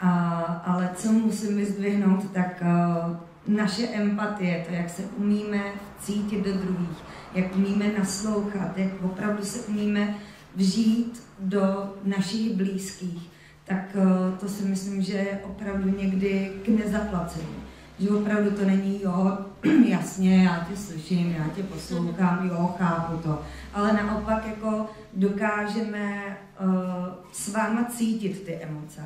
A, ale co musím vyzdvihnout, tak uh, naše empatie, to, jak se umíme cítit do druhých, jak umíme naslouchat, jak opravdu se umíme vžít do našich blízkých, tak uh, to si myslím, že je opravdu někdy k nezaplacení. Že opravdu to není, jo, jasně, já tě slyším, já tě poslouchám, jo, chápu to. Ale naopak jako dokážeme uh, s váma cítit ty emoce.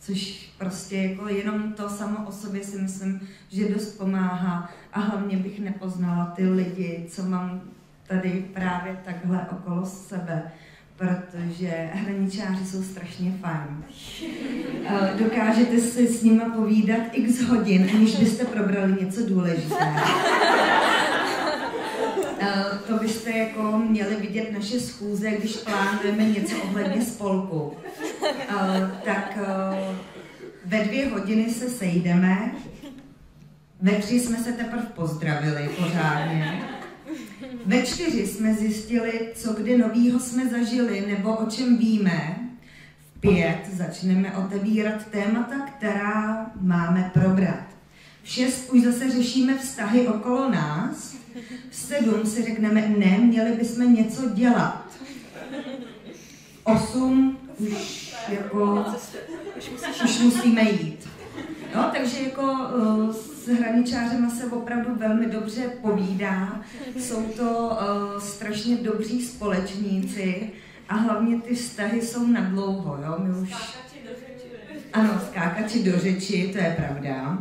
Což prostě jako jenom to samo o sobě si myslím, že dost pomáhá. A hlavně bych nepoznala ty lidi, co mám tady právě takhle okolo sebe protože hraničáři jsou strašně fajn. Eh, dokážete si s nimi povídat x hodin, aniž byste probrali něco důležitého. Eh, to byste jako měli vidět naše schůze, když plánujeme něco ohledně spolku. Eh, tak ve dvě hodiny se sejdeme, ve tři jsme se teprve pozdravili pořádně. Ve čtyři jsme zjistili, co kdy novýho jsme zažili nebo o čem víme. V pět začneme otevírat témata, která máme probrat. V šest už zase řešíme vztahy okolo nás. V sedm si řekneme, ne, měli bychom něco dělat. V osm už jako už musíme jít. No, takže jako uh, s hraničářema se opravdu velmi dobře povídá. Jsou to uh, strašně dobří společníci a hlavně ty vztahy jsou na dlouho, jo? My už... Ano, skákači do řeči, to je pravda.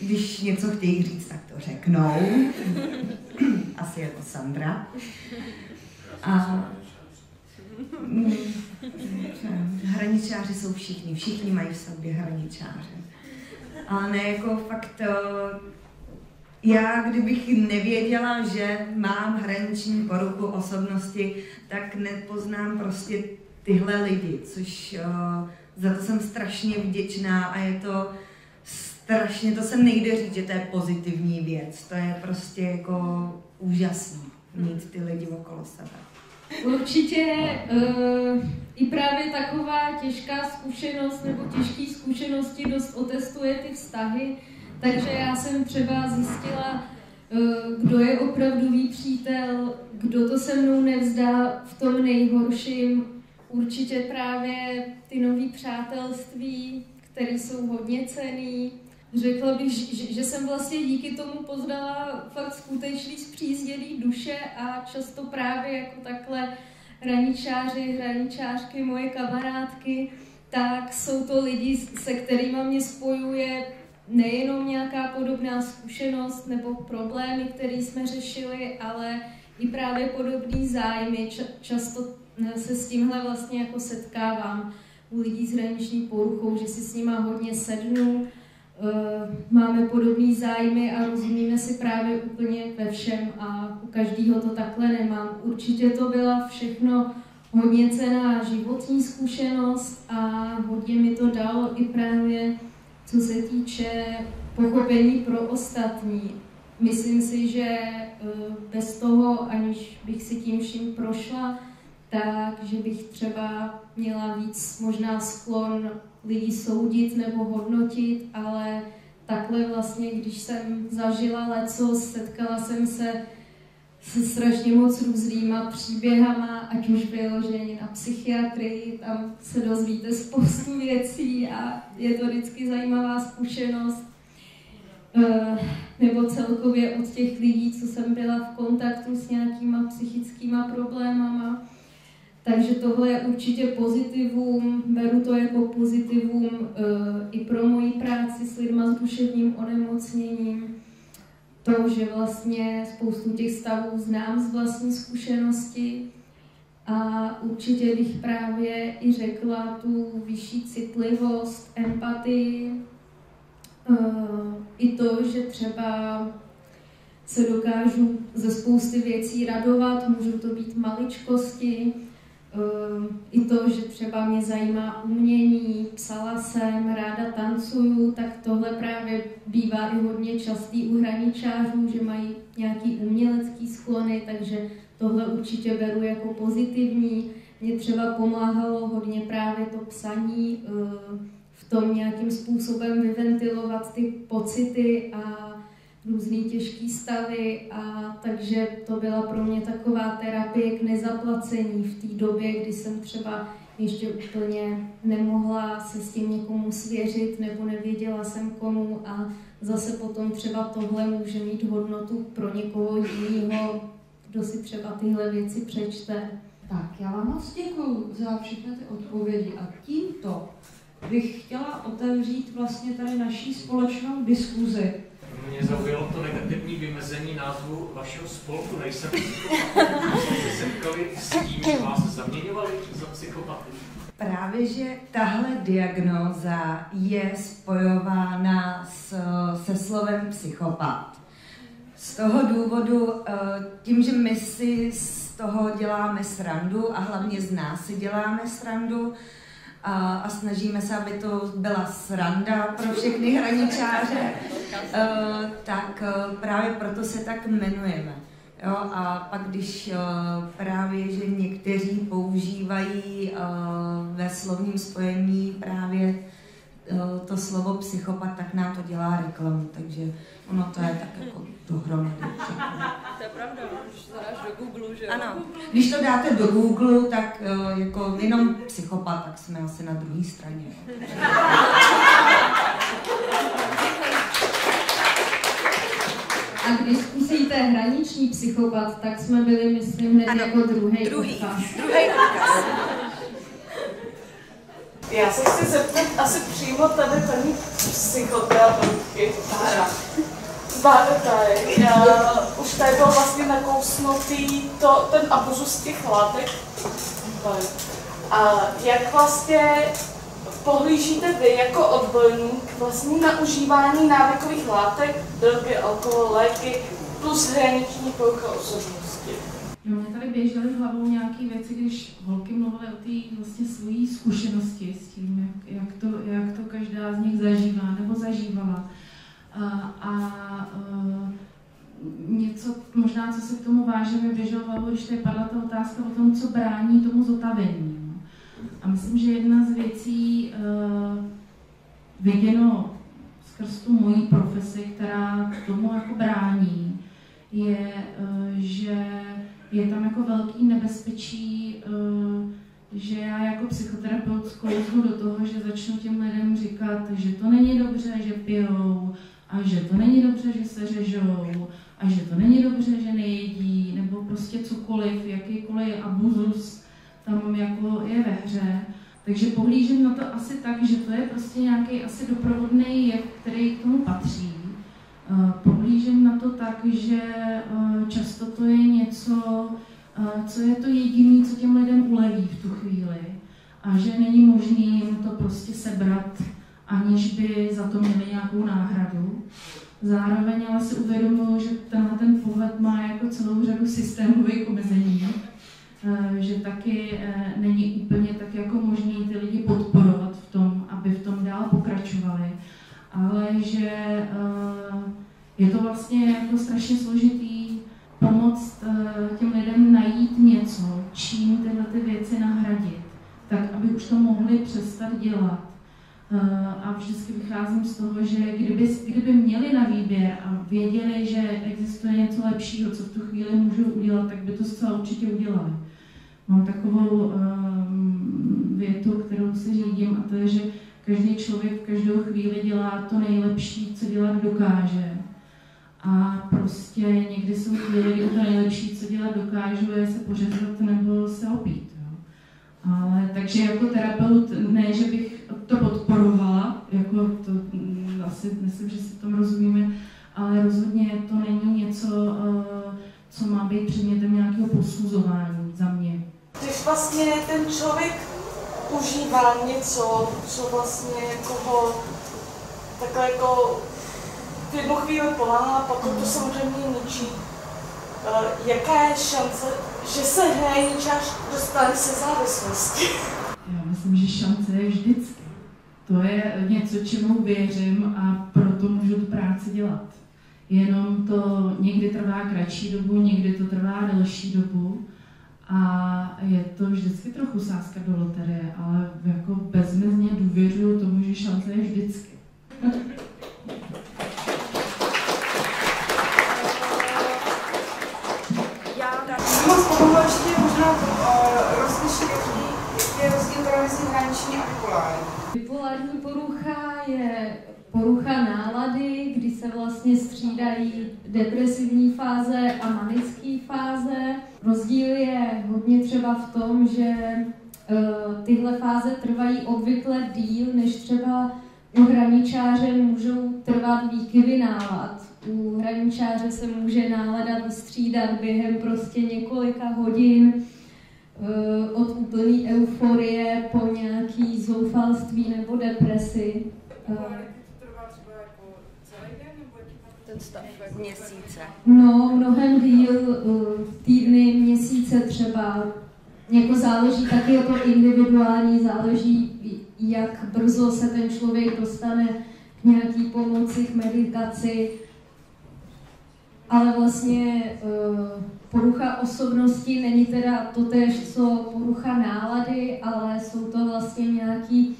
Když něco chtějí říct, tak to řeknou. Asi jako Sandra. A hraničáři jsou všichni, všichni mají v sobě hraničáře ale ne jako fakt eh, já, kdybych nevěděla, že mám hraniční poruchu osobnosti, tak nepoznám prostě tyhle lidi, což uh, za to jsem strašně vděčná a je to strašně, to se nejde říct, že to je pozitivní věc, to je prostě jako úžasný mít ty lidi okolo sebe. Určitě uh, i právě taková těžká zkušenost nebo těžké zkušenosti dost otestuje ty vztahy, takže já jsem třeba zjistila, uh, kdo je opravdový přítel, kdo to se mnou nevzdá v tom nejhorším. Určitě právě ty nové přátelství, které jsou hodně cený, Řekla bych, že, že jsem vlastně díky tomu poznala fakt skutečný zpřízněný duše a často právě jako takhle hraničáři, hraničářky, moje kamarádky, tak jsou to lidi, se kterými mě spojuje nejenom nějaká podobná zkušenost nebo problémy, které jsme řešili, ale i právě podobný zájmy. Často se s tímhle vlastně jako setkávám u lidí s hraniční poruchou, že si s nima hodně sednu, Eh, máme podobné zájmy a rozumíme si právě úplně ve všem a u každého to takhle nemám. Určitě to byla všechno hodně cená životní zkušenost a hodně mi to dalo i právě co se týče pochopení pro ostatní. Myslím si, že eh, bez toho, aniž bych si tím vším prošla, tak, že bych třeba měla víc možná sklon lidi soudit nebo hodnotit, ale takhle vlastně, když jsem zažila leco, setkala jsem se se strašně moc různýma příběhama, ať už vyloženě na psychiatrii, tam se dozvíte spoustu věcí a je to vždycky zajímavá zkušenost. Eh, nebo celkově od těch lidí, co jsem byla v kontaktu s nějakýma psychickýma problémama. Takže tohle je určitě pozitivum, beru to jako pozitivum eh, i pro moji práci s lidmi s duševním onemocněním to, že vlastně spoustu těch stavů znám z vlastní zkušenosti. A určitě bych právě i řekla tu vyšší citlivost, empatii, eh, i to, že třeba se dokážu ze spousty věcí radovat, můžou to být maličkosti, I to, že třeba mě zajímá umění, psala jsem, ráda tancuju, tak tohle právě bývá i hodně častý u hraničářů, že mají nějaký umělecký sklony, takže tohle určitě beru jako pozitivní. Mě třeba pomáhalo hodně právě to psaní, ehm, v tom nějakým způsobem vyventilovat ty pocity a různý těžký stavy a takže to byla pro mě taková terapie k nezaplacení v té době, kdy jsem třeba ještě úplně nemohla se s tím někomu svěřit nebo nevěděla jsem komu a zase potom třeba tohle může mít hodnotu pro někoho jiného, kdo si třeba tyhle věci přečte. Tak, já vám moc děkuji za všechny ty odpovědi a tímto bych chtěla otevřít vlastně tady naší společnou diskuzi mě zaujalo to negativní vymezení názvu vašeho spolku. Nejsem psychopat. Jste se setkali s tím, že vás zaměňovali za psychopaty? Právě, že tahle diagnóza je spojována s, se slovem psychopat. Z toho důvodu, eh, tím, že my si z toho děláme srandu a hlavně z nás si děláme srandu, a, a snažíme se, aby to byla sranda pro všechny hraničáře, uh, tak uh, právě proto se tak jmenujeme. Jo, a pak když uh, právě, že někteří používají uh, ve slovním spojení právě uh, to slovo psychopat, tak nám to dělá reklamu, takže ono to je tak jako dohromady. To je pravda, když to dáš do Google, že Ano, když to dáte do Google, tak uh, jako jenom psychopat, tak jsme asi na druhé straně. A když zkusíte hraniční psychopat, tak jsme byli, myslím, hned Ano, jako druhý Druhý, odkaz. druhý odkaz. Já se chci zeptat asi přímo tady paní psychoterapeutky. Bádetaj. Už tady byl vlastně nakousnutý to, ten abuzus těch látek. A jak vlastně pohlížíte vy jako odborník vlastně na užívání návykových látek, drogy, alkohol, léky plus hraniční porucha osobnosti? No, mě tady běžely hlavou nějaké věci, když holky mluvily o té vlastně svojí zkušenosti s tím, jak, jak, to, jak to každá z nich zažívá nebo zažívala. A, a, a něco, možná co se k tomu váže, mi běželo v hlavu, když tady padla ta otázka o tom, co brání tomu zotavení. A myslím, že jedna z věcí uh, viděno skrz tu mojí profesi, která tomu jako brání, je, uh, že je tam jako velký nebezpečí, uh, že já jako psychoterapeut sklouznu do toho, že začnu těm lidem říkat, že to není dobře, že pijou, a že to není dobře, že se řežou, a že to není dobře, že nejedí, nebo prostě cokoliv, jakýkoliv abuzus tam jako je ve hře. Takže pohlížím na to asi tak, že to je prostě nějaký asi doprovodný jev, který k tomu patří. Eh, pohlížím na to tak, že eh, často to je něco, eh, co je to jediné, co těm lidem uleví v tu chvíli. A že není možné jim to prostě sebrat, aniž by za to měli nějakou náhradu. Zároveň ale si uvědomuji, že tenhle ten pohled má jako celou řadu systémových omezení že taky není úplně tak jako možný ty lidi podporovat v tom, aby v tom dál pokračovali, ale že je to vlastně jako strašně složitý pomoct těm lidem najít něco, čím tyhle ty věci nahradit, tak aby už to mohli přestat dělat. a vždycky vycházím z toho, že kdyby, kdyby měli na výběr a věděli, že existuje něco lepšího, co v tu chvíli můžou udělat, tak by to zcela určitě udělali. Mám takovou um, větu, kterou si řídím, a to je, že každý člověk v každou chvíli dělá to nejlepší, co dělat dokáže. A prostě někdy jsou chvíli, kdy to nejlepší, co dělat dokážu, je se pořezat nebo se opít. Jo. Ale takže jako terapeut, ne, že bych to podporovala, jako to mm, asi myslím, že si tom rozumíme, ale rozhodně to není něco, uh, co má být předmětem nějakého posuzování za mě. Když vlastně ten člověk užívá něco, co vlastně jako takhle jako v jednu chvíli pomáhá, pak to samozřejmě ničí. Uh, jaká je šance, že se hrajničář dostane se závislosti? Já myslím, že šance je vždycky. To je něco, čemu věřím a proto můžu tu práci dělat. Jenom to někdy trvá kratší dobu, někdy to trvá delší dobu a je to vždycky trochu sázka do loterie, ale jako bezmezně důvěřuju tomu, že šance je vždycky. Bipolární. Bipolární porucha je porucha nálady, kdy se vlastně střídají depresivní fáze a manické fáze. Rozdíl je hodně třeba v tom, že uh, tyhle fáze trvají obvykle díl, než třeba u hraničáře můžou trvat výkyvy nálad. U hraničáře se může nálada vystřídat během prostě několika hodin od úplné euforie po nějaký zoufalství nebo depresi. Stav měsíce? No, mnohem díl, týdny, měsíce třeba. Jako záleží, taky je to individuální, záleží, jak brzo se ten člověk dostane k nějaký pomoci, k meditaci. Ale vlastně porucha osobnosti není teda totéž, co porucha nálady, ale jsou to vlastně nějaký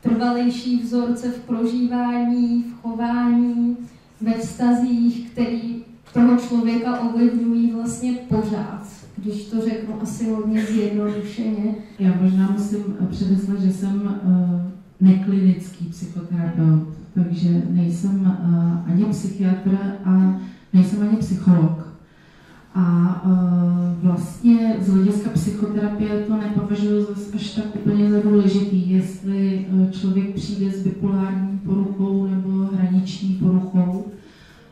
trvalejší vzorce v prožívání, v chování, ve vztazích, který toho člověka ovlivňují vlastně pořád, když to řeknu asi hodně zjednodušeně. Já možná musím předeslat, že jsem uh, neklinický psychoterapeut, takže nejsem uh, ani psychiatr a nejsem ani psycholog. A uh, vlastně z hlediska psychoterapie to nepovažuji zase až tak úplně za důležitý, jestli uh, člověk přijde s bipolární poruchou nebo hraniční poruchou,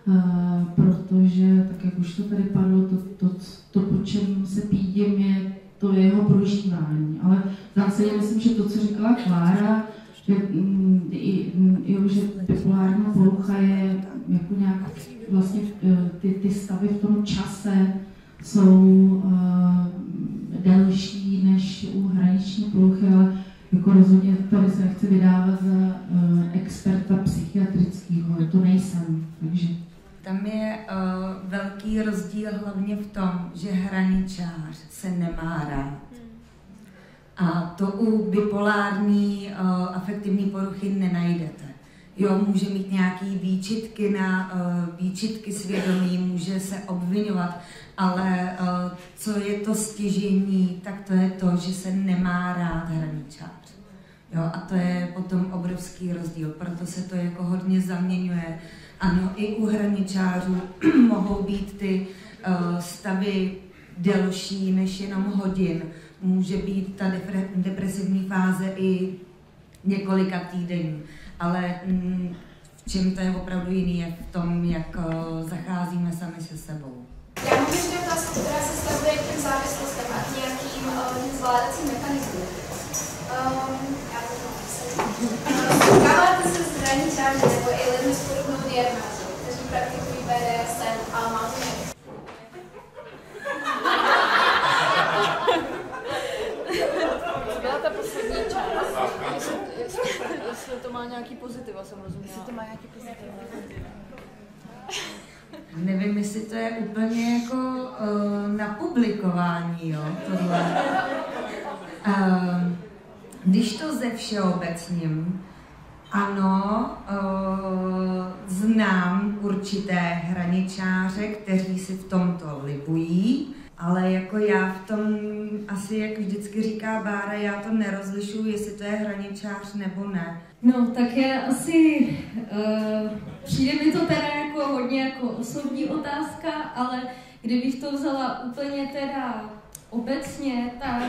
uh, protože, tak jak už to tady padlo, to, to, to, po čem se pídím, je to jeho prožívání. Ale v zásadě myslím, že to, co říkala Klára, že, i, že bipolární porucha je jako nějak vlastně eh, ty, ty stavy v tom čase jsou uh, delší než u hraniční poruchy, ale jako rozhodně tady se nechci vydávat za uh, experta psychiatrického, to nejsem, takže... Tam je uh, velký rozdíl hlavně v tom, že hraničář se nemá rád. A to u bipolární uh, afektivní poruchy nenajdete. Jo, může mít nějaký výčitky na uh, výčitky svědomí, může se obvinovat, ale uh, co je to stěžení, tak to je to, že se nemá rád hraničář. Jo, a to je potom obrovský rozdíl, proto se to jako hodně zaměňuje. Ano, i u hraničářů mohou být ty uh, stavy delší než jenom hodin. Může být ta depresivní fáze i několika týdnů ale mm, v čem to je opravdu jiný, je v tom, jak uh, zacházíme sami se sebou. Já mám ještě otázku, která se stavuje k těm závislostem a k nějakým uh, zvládacím mechanismům. Um, já to se s hraničáři nebo i lidmi s podobnou diagnózou, kteří praktikují BDSM a má to nějaký byla ta poslední část, jestli, jestli, jestli to má nějaký pozitiva, jsem rozuměla. Jestli to má nějaký pozitiva. Nevím, jestli to je úplně jako uh, na publikování, jo, tohle. Uh, když to ze všeobecním, Ano, uh, znám určité hraničáře, kteří si v tomto libují, ale jako já v tom, asi jak vždycky říká Bára, já to nerozlišuju, jestli to je hraničář nebo ne. No, tak je asi, uh, přijde mi to teda jako hodně jako osobní otázka, ale kdybych to vzala úplně teda obecně, tak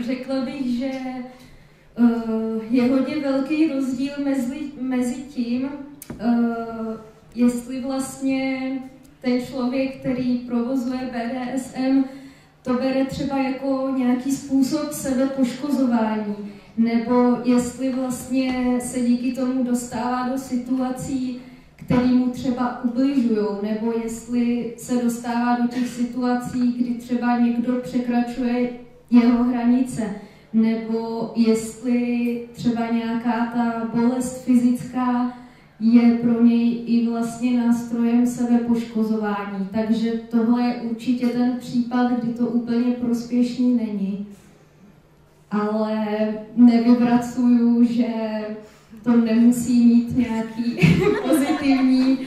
řekla bych, že uh, je hodně velký rozdíl mezi, mezi tím, uh, jestli vlastně ten člověk, který provozuje BDSM, to bere třeba jako nějaký způsob sebepoškozování, nebo jestli vlastně se díky tomu dostává do situací, které mu třeba ubližují, nebo jestli se dostává do těch situací, kdy třeba někdo překračuje jeho hranice, nebo jestli třeba nějaká ta bolest fyzická je pro něj i vlastně nástrojem sebepoškozování. Takže tohle je určitě ten případ, kdy to úplně prospěšný není. Ale nevyvracuju, že to nemusí mít nějaký pozitivní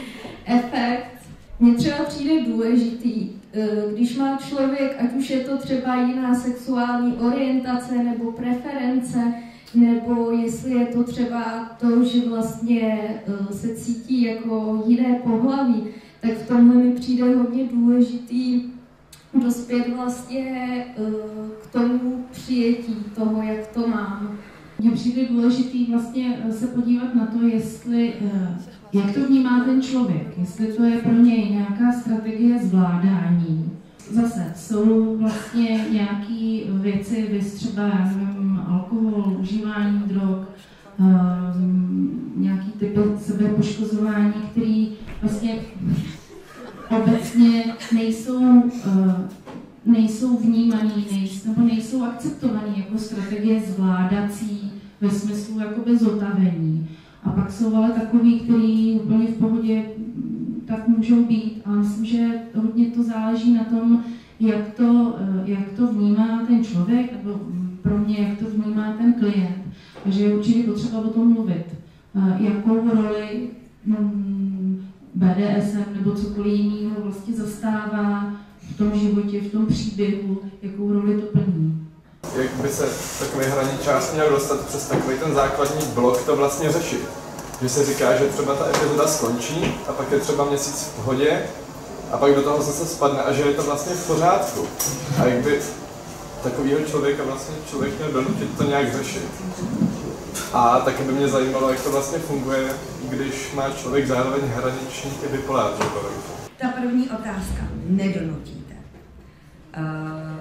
efekt. Mně třeba přijde důležitý, eh, když má člověk, ať už je to třeba jiná sexuální orientace nebo preference, nebo jestli je to třeba to, že vlastně eh, se cítí jako jiné pohlaví, tak v tomhle mi přijde hodně důležitý dospět vlastně eh, k tomu přijetí toho, jak to mám. Mně přijde důležitý vlastně eh, se podívat na to, jestli, jak to vnímá ten člověk, jestli to je pro něj nějaká strategie zvládání. Zase jsou vlastně nějaké věci, vy třeba, já nevím, alkohol, užívání drog, nějaký typ sebepoškozování, který vlastně obecně nejsou, nejsou vnímaný, nejsou, nebo nejsou akceptovaný jako strategie zvládací ve smyslu jakoby zotavení. A pak jsou ale takový, který úplně v pohodě tak můžou být. A myslím, že hodně to záleží na tom, jak to, jak to vnímá ten člověk, nebo pro mě, jak to vnímá ten klient. Takže je určitě potřeba o tom mluvit. Jakou roli mm, BDSM nebo cokoliv jiného vlastně zastává v tom životě, v tom příběhu, jakou roli to plní. Jak by se takový hraničář měl dostat přes takový ten základní blok to vlastně řešit? Že se říká, že třeba ta epizoda skončí a pak je třeba měsíc v pohodě a pak do toho zase spadne a že je to vlastně v pořádku. A jak by takového člověka vlastně člověk měl donutit to nějak řešit. A taky by mě zajímalo, jak to vlastně funguje, když má člověk zároveň hraniční i bipolární poruchu. Ta první otázka. Nedonutíte. Uh,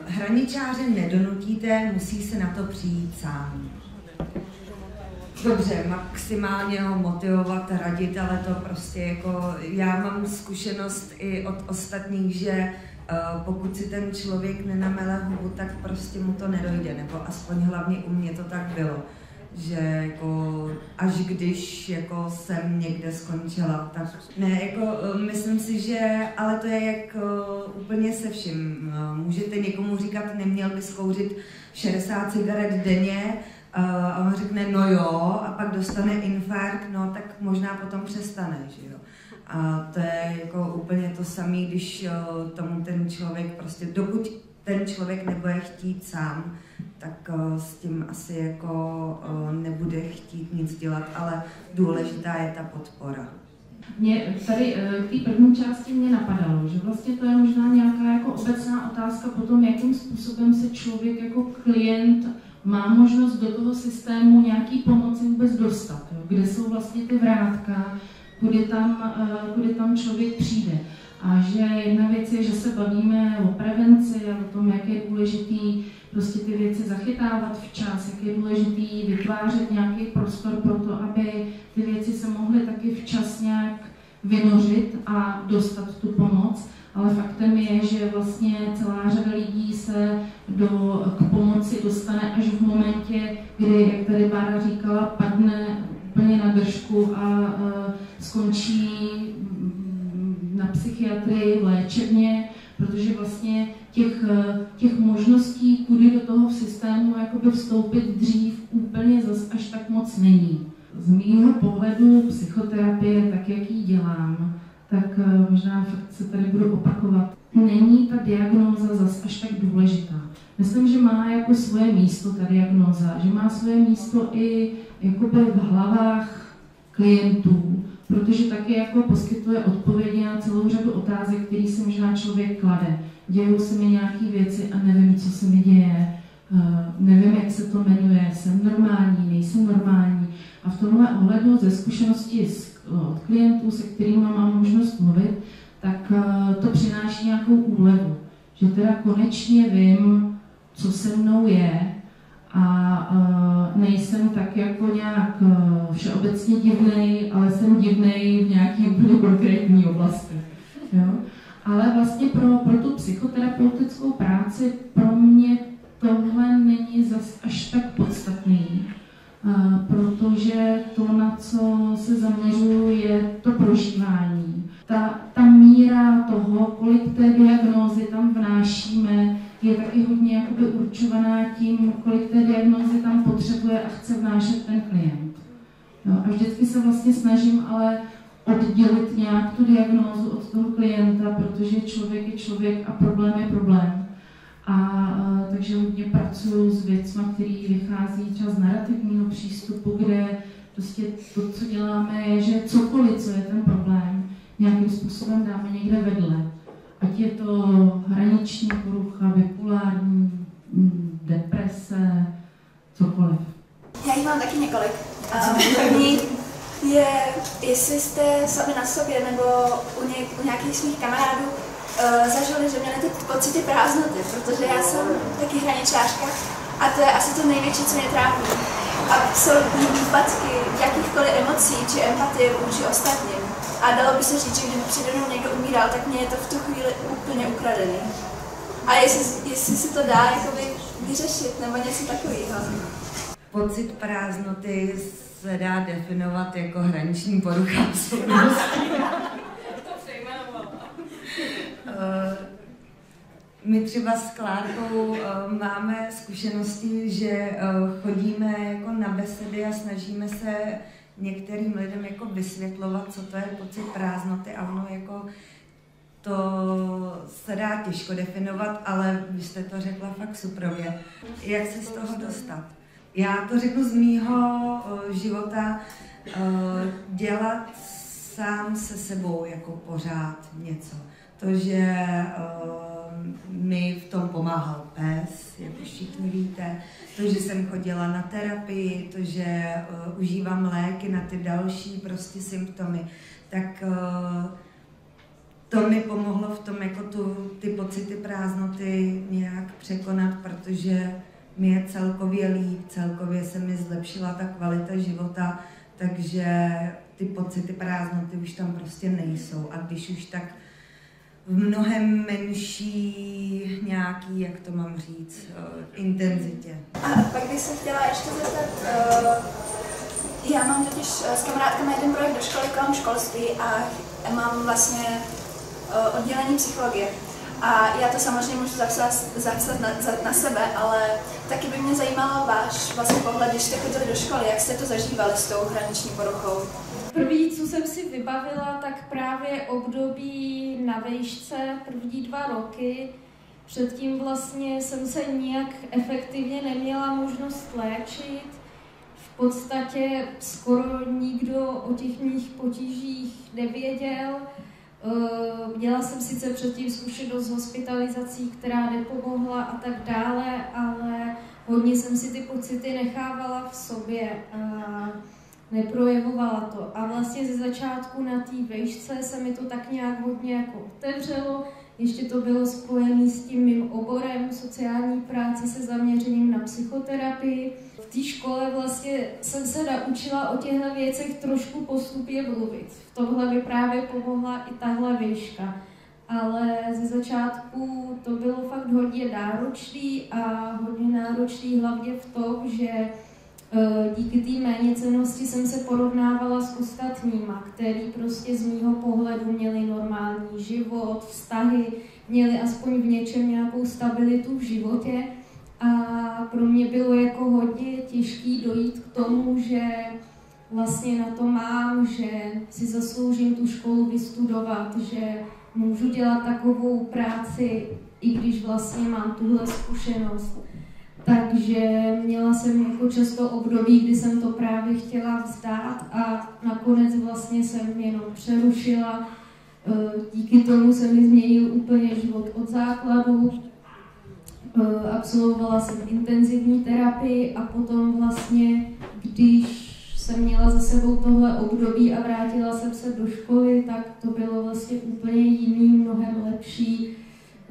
hraničáře nedonutíte, musí se na to přijít sám. Dobře, maximálně ho motivovat, radit, ale to prostě jako, já mám zkušenost i od ostatních, že pokud si ten člověk nenamele hubu, tak prostě mu to nedojde, nebo aspoň hlavně u mě to tak bylo že jako až když jako jsem někde skončila, tak ne, jako eh, myslím si, že, ale to je jak uh, úplně se vším. Můžete někomu říkat, neměl bys kouřit 60 cigaret denně, a on řekne, no jo, a pak dostane infarkt, no tak možná potom přestane, že jo. A to je jako úplně to samé, když uh, tomu ten člověk prostě, dokud ten člověk nebude chtít sám, tak uh, s tím asi jako uh, nebude chtít nic dělat, ale důležitá je ta podpora. Mě tady k té první části mě napadalo, že vlastně to je možná nějaká jako obecná otázka po tom, jakým způsobem se člověk jako klient má možnost do toho systému nějaký pomoci vůbec dostat, jo? kde jsou vlastně ty vrátka, kudy tam, uh, kudy tam člověk přijde. A že jedna věc je, že se bavíme o prevenci a o tom, jak je důležitý prostě ty věci zachytávat včas, jak je důležitý vytvářet nějaký prostor pro to, aby ty věci se mohly taky včas nějak vynořit a dostat tu pomoc. Ale faktem je, že vlastně celá řada lidí se do, k pomoci dostane až v momentě, kdy, jak tady Bára říkala, padne úplně na držku a skončí na psychiatrii, léčebně, protože vlastně těch, e, těch možností, kudy do toho v systému jakoby vstoupit dřív, úplně zas až tak moc není. Z mýho pohledu psychoterapie, tak jak ji dělám, tak eh, možná fakt se tady budu opakovat. Není ta diagnóza zas až tak důležitá. Myslím, že má jako svoje místo ta diagnóza, že má svoje místo i jakoby v hlavách klientů, protože taky jako poskytuje odpovědi na celou řadu otázek, které si možná člověk klade. Dějou se mi nějaké věci a nevím, co se mi děje, uh, nevím, jak se to jmenuje, jsem normální, nejsem normální. A v tomhle ohledu ze zkušenosti z, od klientů, se kterými mám možnost mluvit, tak uh, to přináší nějakou úlevu. Že teda konečně vím, co se mnou je a uh, nejsem tak jako nějak všeobecně divný, ale jsem divný v nějaké úplně konkrétní oblasti. Jo? Ale vlastně pro, pro tu psychoterapeutickou práci pro mě tohle není zas až tak podstatný, protože to, na co se zaměřuju, je to prožívání. Ta, ta míra toho, kolik té diagnózy tam vnášíme, je taky hodně jakoby určovaná tím, kolik té diagnózy tam potřebuje a chce vnášet ten klient. Jo, a vždycky se vlastně snažím ale oddělit nějak tu diagnózu od toho klienta, protože člověk je člověk a problém je problém. A, a takže hodně pracuju s věcmi, které vychází třeba z narrativního přístupu, kde prostě to, co děláme, je, že cokoliv, co je ten problém, nějakým způsobem dáme někde vedle ať je to hraniční porucha, bipolární, deprese, cokoliv. Já jich mám taky několik. První je, jestli jste sami na sobě nebo u, ně, u nějakých svých kamarádů uh, zažili, že měli ty pocity prázdnoty, protože já jsem taky hraničářka a to je asi to největší, co mě trápí. Absolutní výpadky jakýchkoliv emocí či empatie vůči ostatním. A dalo by se říct, že kdyby přede mnou někdo umíral, tak mě je to v tu chvíli úplně ukradený. A jestli, jestli se to dá jakoby vyřešit nebo něco takového. Pocit prázdnoty se dá definovat jako hraniční porucha my třeba s Klárkou eh, máme zkušenosti, že eh, chodíme jako na besedy a snažíme se některým lidem jako vysvětlovat, co to je pocit prázdnoty a ono jako to se dá těžko definovat, ale vy jste to řekla fakt suprově. Jak se z toho dostat? Já to řeknu z mýho života, dělat sám se sebou jako pořád něco. To, že mi v tom pomáhal pes, jak už všichni víte, to, že jsem chodila na terapii, to, že uh, užívám léky na ty další prostě symptomy, tak uh, to mi pomohlo v tom, jako tu, ty pocity prázdnoty nějak překonat, protože mi je celkově líp, celkově se mi zlepšila ta kvalita života, takže ty pocity prázdnoty už tam prostě nejsou. A když už tak mnohem menší nějaký, jak to mám říct, uh, intenzitě. A pak bych se chtěla ještě zeptat, uh, já mám totiž eh, s kamarádkami jeden projekt do školy kolem školství a mám vlastně uh, oddělení psychologie. A já to samozřejmě můžu zapsat, zapsat na, na sebe, ale taky by mě zajímalo váš vlastně pohled, když jste chodili do školy, jak jste to zažívali s tou hraniční poruchou. První, co jsem si vybavila, tak právě období na vejšce, první dva roky. Předtím vlastně jsem se nijak efektivně neměla možnost léčit. V podstatě skoro nikdo o těch mých potížích nevěděl. Eh, měla jsem sice předtím zkušenost s hospitalizací, která nepomohla a tak dále, ale hodně jsem si ty pocity nechávala v sobě. A neprojevovala to. A vlastně ze začátku na té vejšce se mi to tak nějak hodně jako otevřelo, ještě to bylo spojené s tím mým oborem sociální práce se zaměřením na psychoterapii. V té škole vlastně jsem se naučila o těchto věcech trošku postupně mluvit. V tomhle mi právě pomohla i tahle výška. Ale ze začátku to bylo fakt hodně náročný a hodně náročný hlavně v tom, že díky té méněcenosti jsem se porovnávala s ostatníma, který prostě z mýho pohledu měli normální život, vztahy, měli aspoň v něčem nějakou stabilitu v životě. A pro mě bylo jako hodně těžký dojít k tomu, že vlastně na to mám, že si zasloužím tu školu vystudovat, že můžu dělat takovou práci, i když vlastně mám tuhle zkušenost. Takže měla jsem jako často období, kdy jsem to právě chtěla vzdát a nakonec vlastně jsem jenom přerušila. E, díky tomu se mi změnil úplně život od základu. E, absolvovala jsem intenzivní terapii a potom vlastně, když jsem měla za sebou tohle období a vrátila jsem se do školy, tak to bylo vlastně úplně jiný, mnohem lepší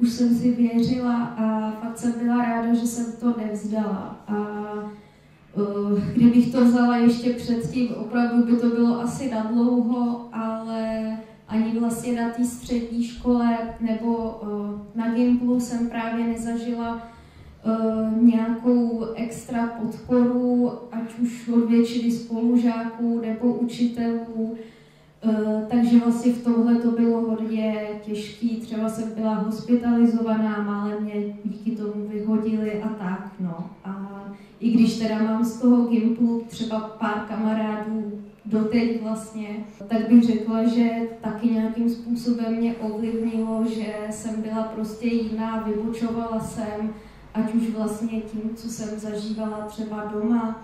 už jsem si věřila a fakt jsem byla ráda, že jsem to nevzdala. A uh, kdybych to vzala ještě předtím, opravdu by to bylo asi na dlouho, ale ani vlastně na té střední škole nebo uh, na Gimplu jsem právě nezažila uh, nějakou extra podporu, ať už od většiny spolužáků nebo učitelů. Eh, takže vlastně v tomhle to bylo hodně těžký. Třeba jsem byla hospitalizovaná, mále mě díky tomu vyhodili a tak, no. A i když teda mám z toho Gimplu třeba pár kamarádů doteď vlastně, tak bych řekla, že taky nějakým způsobem mě ovlivnilo, že jsem byla prostě jiná, vyučovala jsem, ať už vlastně tím, co jsem zažívala třeba doma,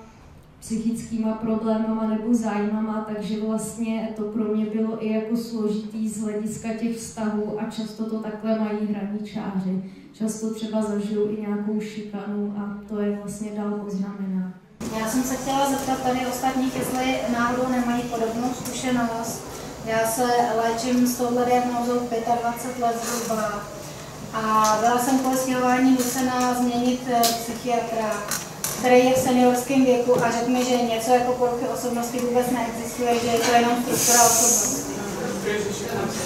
psychickýma problémama nebo zájmama, takže vlastně to pro mě bylo i jako složitý z hlediska těch vztahů a často to takhle mají hraničáři. Často třeba zažijou i nějakou šikanu a to je vlastně dál poznamená. Já jsem se chtěla zeptat tady ostatních, jestli náhodou nemají podobnou zkušenost. Já se léčím s touhle diagnózou 25 let zhruba a byla jsem kvůli stěhování nucena změnit eh, psychiatra který je v seniorském věku a řekl mi, že něco jako poruchy osobnosti vůbec neexistuje, že je to jenom struktura osobnosti.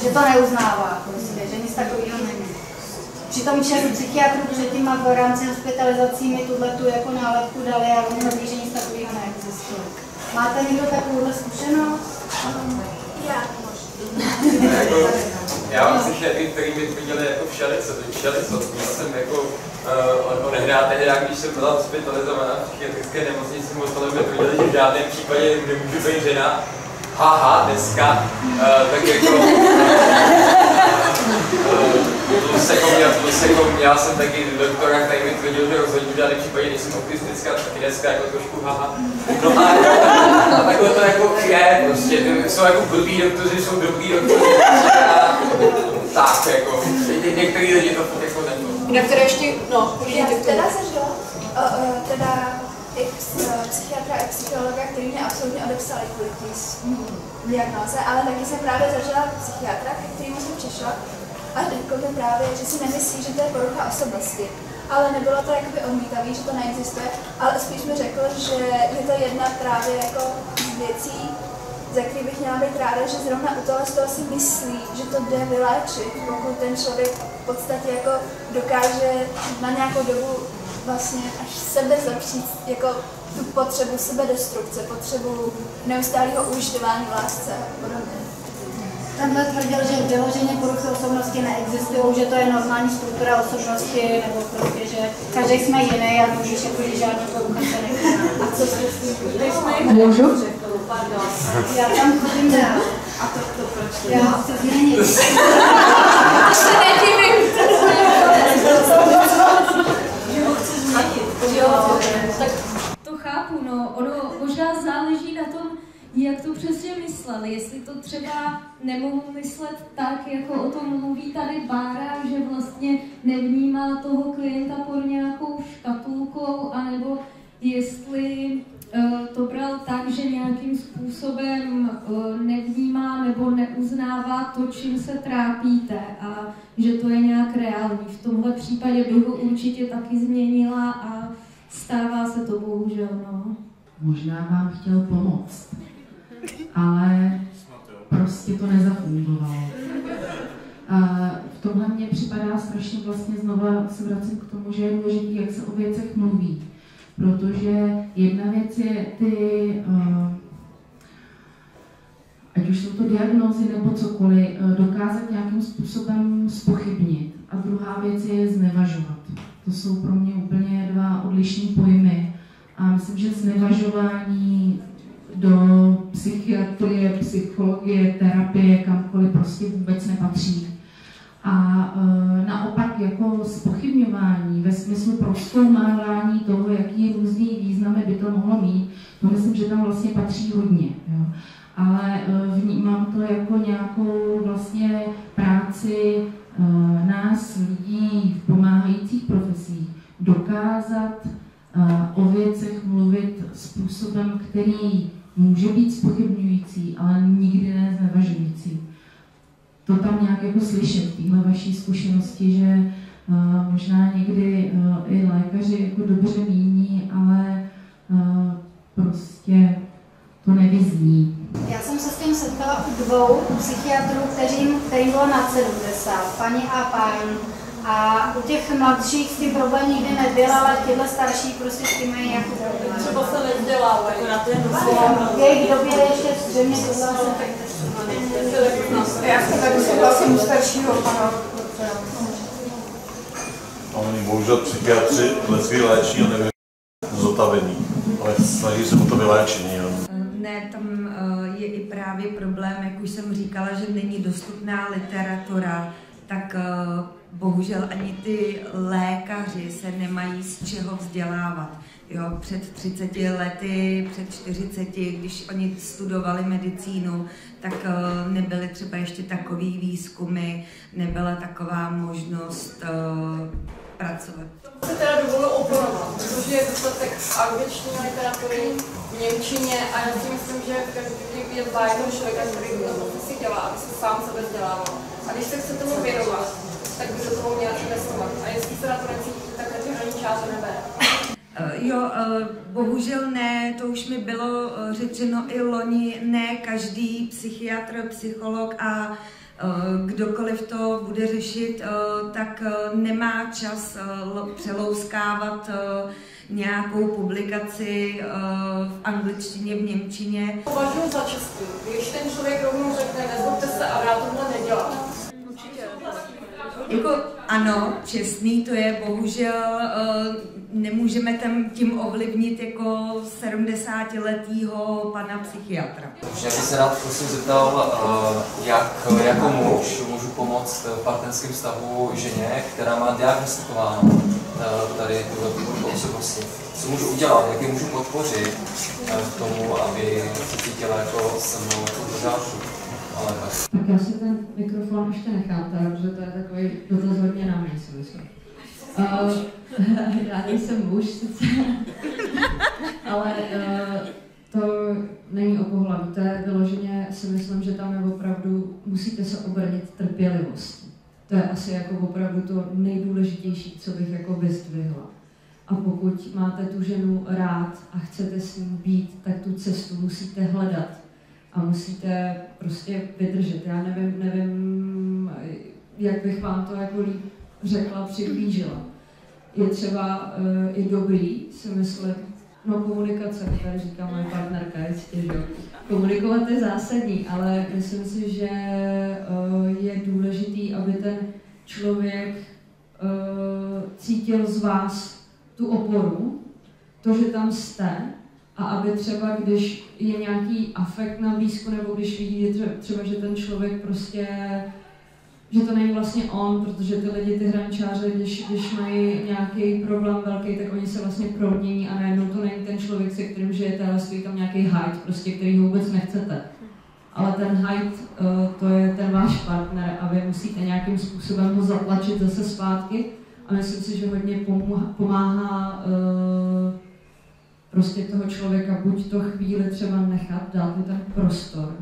Že to neuznává, prostě, že nic takového není. Přitom šest psychiatrů předtím a v rámci hospitalizací mi tuhle tu jako nálepku dali a oni ví, že nic takového neexistuje. Máte někdo takovou zkušenost? Já. já mám psychiatry, který mi viděli jako všelice, všelice. Já jsem jako uh, odehrát tehdy, když jsem byla hospitalizovaná v psychiatrické nemocnici, museli mi tvrdili, že v žádném případě nemůžu být žena. Haha, dneska, uh, tak jako... Uh, se měl, se měl jsem taky doktora, který mi tvrdil, že rozhodně v žádném případě nejsem autistická, taky dneska jako trošku haha. No a, a takhle to jako je, prostě, jsou jako blbí doktoři, jsou dobrý doktoři, a tak jako, ně, některý lidi to na které ještě, no, Já teda zažila, uh, uh, teda i psychiatra a psychologa, který mě absolutně odepsali kvůli té diagnoze, ale taky jsem právě zažila psychiatra, který jsem přišla a řekl mi právě, že si nemyslí, že to je porucha osobnosti. Ale nebylo to jakoby odmítavý, že to neexistuje, ale spíš mi řekl, že je to jedna právě jako z věcí, za který bych měla být ráda, že zrovna u toho z toho si myslí, že to jde vyléčit, pokud ten člověk v podstatě jako dokáže na nějakou dobu vlastně až sebe zapřít jako tu potřebu sebedestrukce, potřebu neustálého ujišťování v lásce a podobně. Tenhle tvrdil, že vyloženě poruchy osobnosti neexistují, že to je normální struktura osobnosti, nebo prostě, že každý jsme jiný a můžeš jako, že žádný porucha se nekoná. A Můžu? Já tam chodím dál. A to, to proč? Já chci změnit. To se nedivím. Že ho chci změnit. Jo, tak to chápu, no. Ono možná záleží na tom, jak to přesně myslel. Jestli to třeba nemohu myslet tak, jako o tom mluví tady Bára, že vlastně nevnímá toho klienta pod nějakou škatulkou, anebo jestli to bral tak, že nějakým způsobem uh, nevnímá nebo neuznává to, čím se trápíte a že to je nějak reální. V tomhle případě bych ho určitě taky změnila a stává se to bohužel, no. Možná vám chtěl pomoct ale prostě to nezafungovalo. A v tomhle mně připadá strašně vlastně znova se vracím k tomu, že je důležité, jak se o věcech mluví. Protože jedna věc je ty, uh, ať už jsou to diagnózy nebo cokoliv, uh, dokázat nějakým způsobem spochybnit. A druhá věc je znevažovat. To jsou pro mě úplně dva odlišné pojmy. A myslím, že znevažování do psychiatrie, psychologie, terapie, kamkoliv prostě vůbec nepatří. A e, naopak jako spochybňování ve smyslu proskoumávání toho, jaký různý významy by to mohlo mít, to myslím, že tam vlastně patří hodně. Jo. Ale e, vnímám to jako nějakou vlastně práci e, nás, lidí v pomáhajících profesích, dokázat o věcech mluvit způsobem, který může být spochybňující, ale nikdy ne znevažující. To tam nějak jako slyšet v téhle vaší zkušenosti, že uh, možná někdy uh, i lékaři jako dobře míní, ale uh, prostě to nevyzní. Já jsem se s tím setkala u dvou psychiatrů, kterým, kterým bylo na 70, paní a pán. A u těch mladších s tím problém nikdy nebyl, ale tyhle starší prostě s tím mají jako problém. Třeba se nevzdělávají na ten V jejich době ještě zřejmě tohle Já jsem tady souhlasím u staršího pana Oni bohužel psychiatři lecký léčí a nevím zotavení, ale snaží se o to vyléčení. Jo. Ne, tam eh, je i právě problém, jak už jsem říkala, že není dostupná literatura, tak eh, bohužel ani ty lékaři se nemají z čeho vzdělávat. Jo, před 30 lety, před 40, když oni studovali medicínu, tak uh, nebyly třeba ještě takový výzkumy, nebyla taková možnost uh, pracovat. To se teda dovolil oponovat, protože je dostatek angličtině literatury, v Němčině a já si myslím, že každý je zájem člověka, který to si dělá, aby se sám sebe vzdělával. A když se chce tomu věnovat, tak by do toho měl investovat. A jestli se na to necítí, tak na ty část nebere. Eh, jo, eh, bohužel ne, to už mi bylo eh, řečeno i loni, ne každý psychiatr, psycholog a kdokoliv to bude řešit, tak nemá čas přelouskávat nějakou publikaci v angličtině, v němčině. Považuji za český, když ten člověk rovnou řekne, nezlobte se, ale já tohle nedělám. Jako ano, čestný to je, bohužel nemůžeme tam tím ovlivnit jako 70-letýho pana psychiatra. Já bych se rád prosím zeptal, uh, jak jako muž můžu pomoct v partnerském vztahu ženě, která má diagnostikováno uh, tady tuhle osobnosti. Co můžu udělat, jak ji můžu podpořit k tomu, aby se cítila jako se mnou jako pořádku? Tak já si ten mikrofon ještě nechám, protože to je takový dotaz hodně na mě, si myslím. Já nejsem muž sice, ale uh, to není o pohlaví, to je vyloženě, si myslím, že tam je opravdu, musíte se obrnit trpělivost. To je asi jako opravdu to nejdůležitější, co bych jako vyzdvihla. A pokud máte tu ženu rád a chcete s ní být, tak tu cestu musíte hledat a musíte prostě vydržet. Já nevím, nevím, jak bych vám to jako líp řekla, přiblížila. Je třeba uh, i dobrý, si myslím, no komunikace, tady říká moje partnerka, jistě, že Komunikovat je zásadní, ale myslím si, že uh, je důležitý, aby ten člověk uh, cítil z vás tu oporu, to, že tam jste, a aby třeba, když je nějaký afekt na blízku, nebo když vidí třeba, že ten člověk prostě, že to není vlastně on, protože ty lidi, ty hrančáře, když, když mají nějaký problém velký, tak oni se vlastně promění a najednou to není ten člověk, se kterým žijete, ale stojí tam nějaký hajt, prostě, který ho vůbec nechcete. Ale ten hajt, eh, to je ten váš partner a vy musíte nějakým způsobem ho zatlačit zase zpátky. A myslím si, že hodně pomáhá, pomáhá uh, prostě toho člověka buď to chvíli třeba nechat, dát mu ten prostor,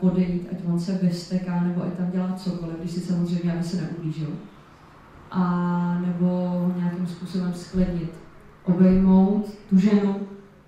podejít, ať on se vysteká, nebo ať tam dělá cokoliv, když si samozřejmě, aby se neublížil. A nebo nějakým způsobem sklidnit, obejmout tu ženu,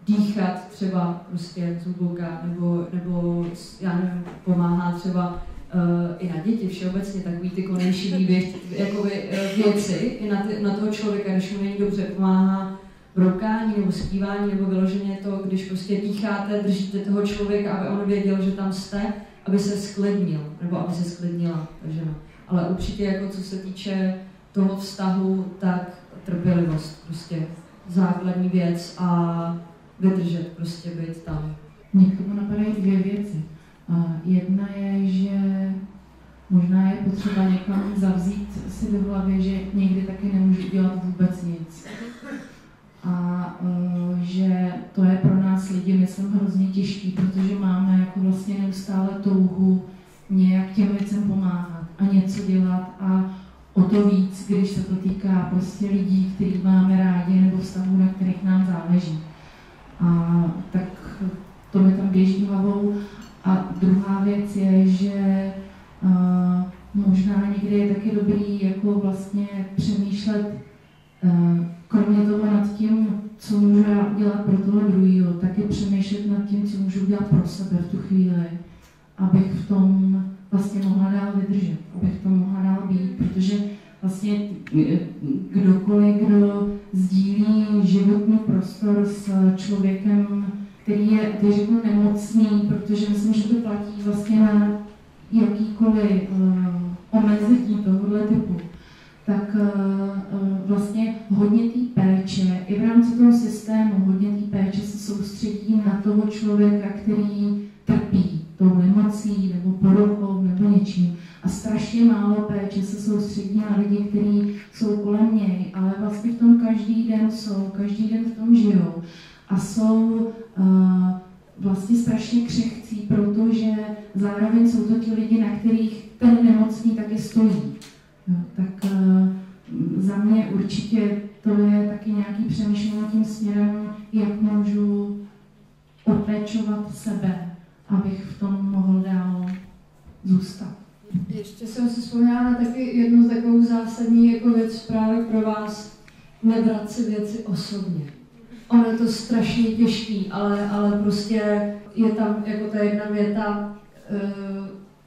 dýchat třeba prostě zubouka, nebo, nebo já nevím, pomáhá třeba uh, i na děti všeobecně takový ty konejší výběh, jakoby, uh, věci i na, ty, na toho člověka, když mu není dobře, pomáhá brokání nebo zpívání nebo vyloženě to, když prostě dýcháte, držíte toho člověka, aby on věděl, že tam jste, aby se sklidnil, nebo aby se sklidnila ta žena. Ale určitě jako co se týče toho vztahu, tak trpělivost, prostě základní věc a vydržet, prostě být tam. Mě k tomu napadají dvě věci. Jedna je, že možná je potřeba někam zavzít si do hlavy, že někdy taky nemůžu dělat vůbec nic. A e, že to je pro nás lidi, myslím, hrozně těžký, protože máme jako vlastně neustále touhu nějak těm věcem pomáhat a něco dělat a o to víc, když se to týká prostě lidí, který máme rádi nebo vztahů, na kterých nám záleží. A tak to mi tam běží hlavou. A druhá věc je, že uh, možná někdy je taky dobrý jako vlastně přemýšlet kromě toho nad tím, co můžu dělat pro toho druhého, taky přemýšlet nad tím, co můžu dělat pro sebe v tu chvíli, abych v tom vlastně mohla dál vydržet, abych v tom mohla dál být, protože vlastně kdokoliv, kdo sdílí životní prostor s člověkem, který je, který řeknu, nemocný, protože myslím, že to platí vlastně na jakýkoliv uh, omezení tohohle typu, tak uh, vlastně hodně té péče, i v rámci toho systému, hodně té péče se soustředí na toho člověka, který trpí tou nemocí nebo poruchou nebo něčím. A strašně málo péče se soustředí na lidi, kteří jsou kolem něj, ale vlastně v tom každý den jsou, každý den v tom žijou. A jsou uh, vlastně strašně křehcí, protože zároveň jsou to ti lidi, na kterých ten nemocný taky stojí. Tak uh, za mě určitě to je taky nějaký přemýšlení tím směrem, jak můžu opečovat sebe, abych v tom mohl dál zůstat. Ještě jsem si vzpomněla na taky jednu takovou zásadní jako věc právě pro vás, nebrat si věci osobně. Ono je to strašně těžký, ale, ale prostě je tam jako ta jedna věta, e,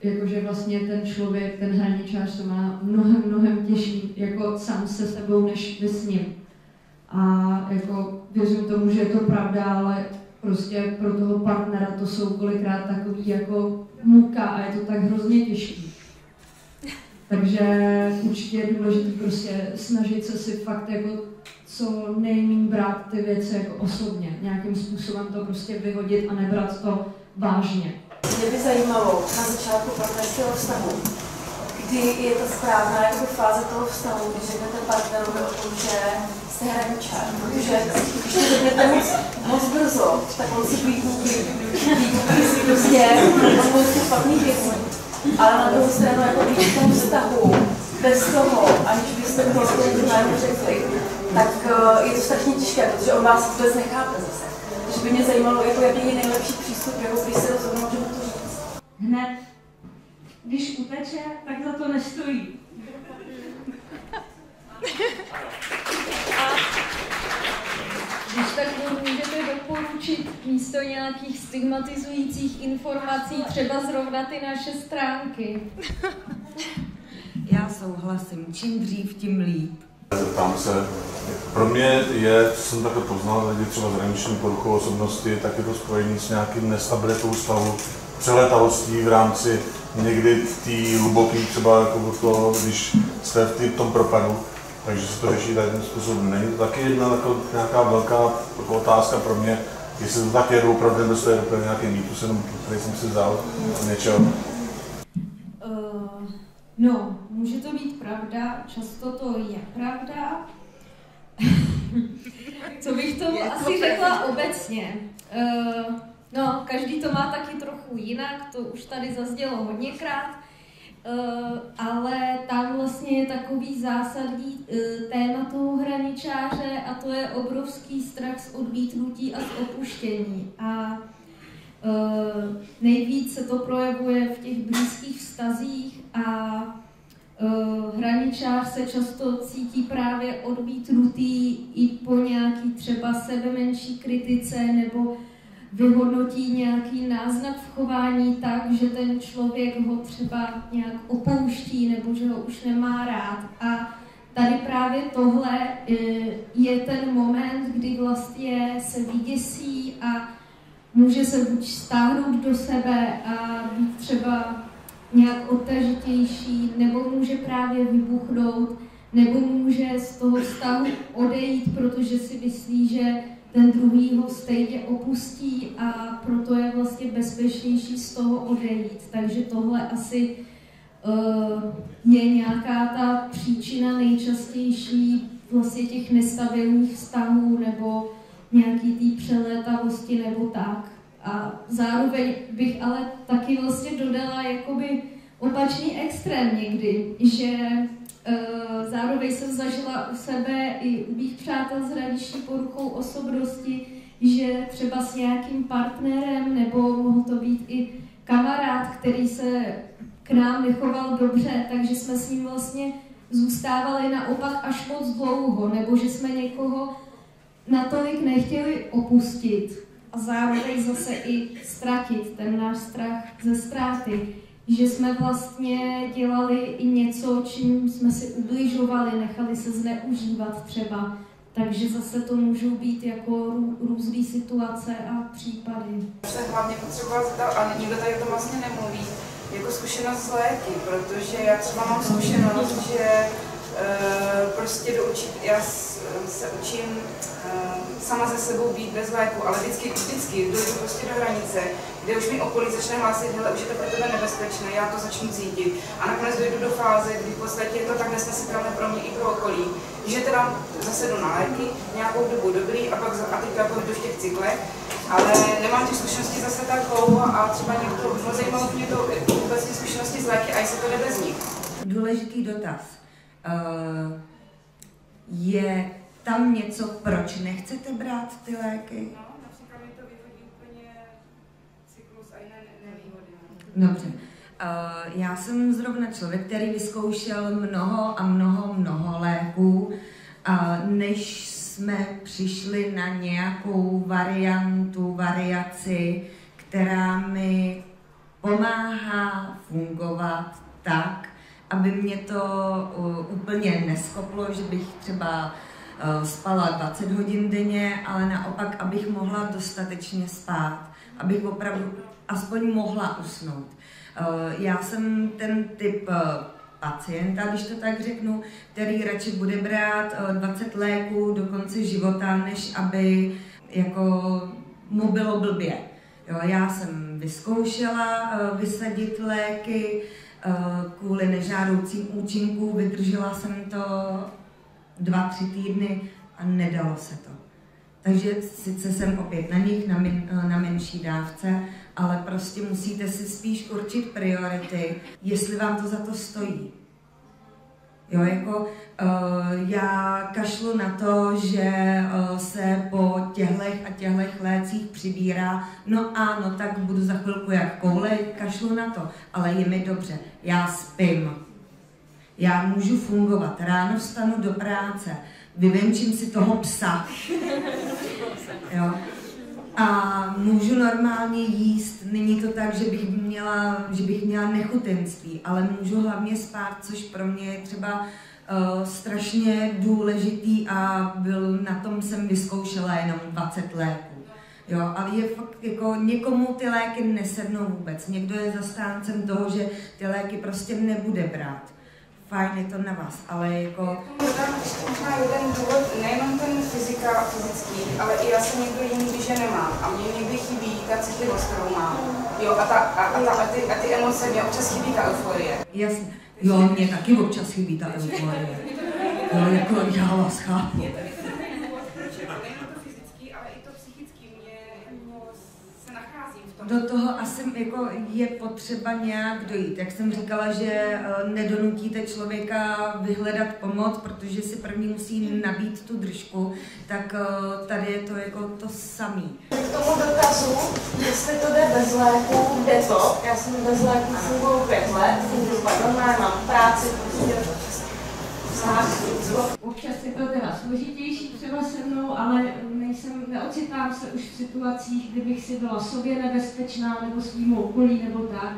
jakože vlastně ten člověk, ten hraničář to má mnohem, mnohem těžší jako sám se sebou, než vy s ním. A jako věřím tomu, že je to pravda, ale prostě pro toho partnera to jsou kolikrát takový jako muka a je to tak hrozně těžký. Takže určitě je důležité prostě snažit se si fakt jako co nejméně brát ty věci jako osobně. Nějakým způsobem to prostě vyhodit a nebrat to vážně. Mě by zajímalo na začátku partnerského vztahu, kdy je ta správná jakoby, fáze toho vztahu, když řeknete partnerovi o tom, že jste hraničák, protože když to řeknete moc, moc brzo, tak on si výkupí, výkupí si prostě spoustu špatných věcí. Ale na druhou stranu, jako když v tom vztahu, bez toho, aniž byste to druhému řekli, tak uh, je to strašně těžké, protože on vás vůbec nechápe zase. By mě zajímalo, jako jaký je nejlepší přístup, jako když se rozhodnou, že to říct. Hned. Když uteče, tak za to nestojí. Když tak můžete doporučit místo nějakých stigmatizujících informací třeba zrovna ty naše stránky. Já souhlasím. Čím dřív, tím líp. Zeptám se, pro mě je, co jsem také poznal lidi třeba s hraniční poruchou osobnosti, tak je to spojení s nějakým nestabilitou stavu, přeletalostí v rámci někdy té hluboké třeba jako to, když jste v, tý, tom propadu, takže se to řeší takovým způsobem. Není to taky jedna jako nějaká velká jako otázka pro mě, jestli to tak je opravdu, nebo to je úplně nějaký mýtus, jenom který jsem si vzal něčeho. No, může to být pravda, často to je pravda. Co bych to je asi to řekla obecně? Uh, no, každý to má taky trochu jinak, to už tady zazdělo hodněkrát. Uh, ale tam vlastně je takový zásadní uh, téma toho hraničáře a to je obrovský strach z odmítnutí a z opuštění. A nejvíc se to projevuje v těch blízkých vztazích a uh, hraničář se často cítí právě odmítnutý i po nějaký třeba sebe menší kritice nebo vyhodnotí nějaký náznak v chování tak, že ten člověk ho třeba nějak opouští nebo že ho už nemá rád. A tady právě tohle e, je ten moment, kdy vlastně se vyděsí a může se buď stáhnout do sebe a být třeba nějak otažitější, nebo může právě vybuchnout, nebo může z toho vztahu odejít, protože si myslí, že ten druhý ho stejně opustí a proto je vlastně bezpečnější z toho odejít. Takže tohle asi uh, je nějaká ta příčina nejčastější vlastně těch nestabilních vztahů nebo nějaký té přelétavosti nebo tak. A zároveň bych ale taky vlastně dodala jakoby opačný extrém někdy, že uh, zároveň jsem zažila u sebe i u mých přátel s hraniční poruchou osobnosti, že třeba s nějakým partnerem, nebo mohl to být i kamarád, který se k nám nechoval dobře, takže jsme s ním vlastně zůstávali naopak až moc dlouho, nebo že jsme někoho natolik nechtěli opustit a zároveň zase i ztratit ten náš strach ze ztráty. Že jsme vlastně dělali i něco, čím jsme si ubližovali, nechali se zneužívat třeba. Takže zase to můžou být jako rů, různé situace a případy. Se hlavně potřeba zeptat, a nikdo tady o tom vlastně nemluví, jako zkušenost z léky, protože já třeba mám zkušenost, že e, prostě do učit, já se učím e, sama ze sebou být bez léku, ale vždycky, vždycky dojdu prostě do hranice, kde už mi okolí začne hlásit, hele, už je to pro tebe nebezpečné, já to začnu cítit. A nakonec dojdu do fáze, kdy v podstatě je to tak nesnesitelné pro mě i pro okolí, že teda zase na léky, nějakou dobu dobrý a pak a teďka půjdu v těch cyklech, ale nemám ty zkušenosti zase tak dlouho a třeba někdo, no zajímalo mě to vůbec ty zkušenosti z léky a jestli to jde bez nich. Důležitý dotaz. Uh, je tam něco, proč nechcete brát ty léky? No, například mi to vyhodí úplně cyklus a jiné nevýhody. no. Dobře. Uh, já jsem zrovna člověk, který vyzkoušel mnoho a mnoho, mnoho léků, uh, než jsme přišli na nějakou variantu, variaci, která mi pomáhá fungovat tak, aby mě to uh, úplně neskoplo, že bych třeba uh, spala 20 hodin denně, ale naopak, abych mohla dostatečně spát, abych opravdu aspoň mohla usnout. Uh, já jsem ten typ pacienta, když to tak řeknu, který radši bude brát 20 léků do konce života, než aby jako mu bylo blbě. Jo, já jsem vyzkoušela vysadit léky kvůli nežádoucím účinkům, vydržela jsem to dva, tři týdny a nedalo se to. Takže sice jsem opět na nich, na, min, na menší dávce, ale prostě musíte si spíš určit priority, jestli vám to za to stojí. Jo, jako uh, já kašlu na to, že uh, se po těchto a těchto lécích přibírá, no ano, tak budu za chvilku jak koule, kašlu na to, ale je mi dobře, já spím. Já můžu fungovat, ráno vstanu do práce, vyvenčím si toho psa. Jo a můžu normálně jíst. Není to tak, že bych měla, že bych měla nechutenství, ale můžu hlavně spát, což pro mě je třeba uh, strašně důležitý a byl, na tom jsem vyzkoušela jenom 20 léků. Jo, ale je fakt jako někomu ty léky nesednou vůbec. Někdo je zastáncem toho, že ty léky prostě nebude brát fajn, je to na vás, ale jako... Dodám ještě možná jeden důvod, nejenom ten fyzika a fyzický, ale i já jsem někdo jiný, když je nemám. A mě někdy chybí ta citlivost, kterou mám. Jo, a, ta, a, a, ta, a, ty, a ty emoce, mě občas chybí ta euforie. Jasně. Jo, mě taky občas chybí ta euforie. Jo, jako já vás chápu. Do toho asi jako je potřeba nějak dojít. Jak jsem říkala, že eh, nedonutíte člověka vyhledat pomoc, protože si první musí nabít tu držku, tak eh, tady je to jako to samý. K tomu dotazu, jestli to jde bez léku, jde to. Já jsem bez léku funguji pět let, normálně, mám práci, prostě Občas je to teda složitější třeba se mnou, ale nejsem, neocitám se už v situacích, kdy bych si byla sobě nebezpečná nebo svým okolí nebo tak.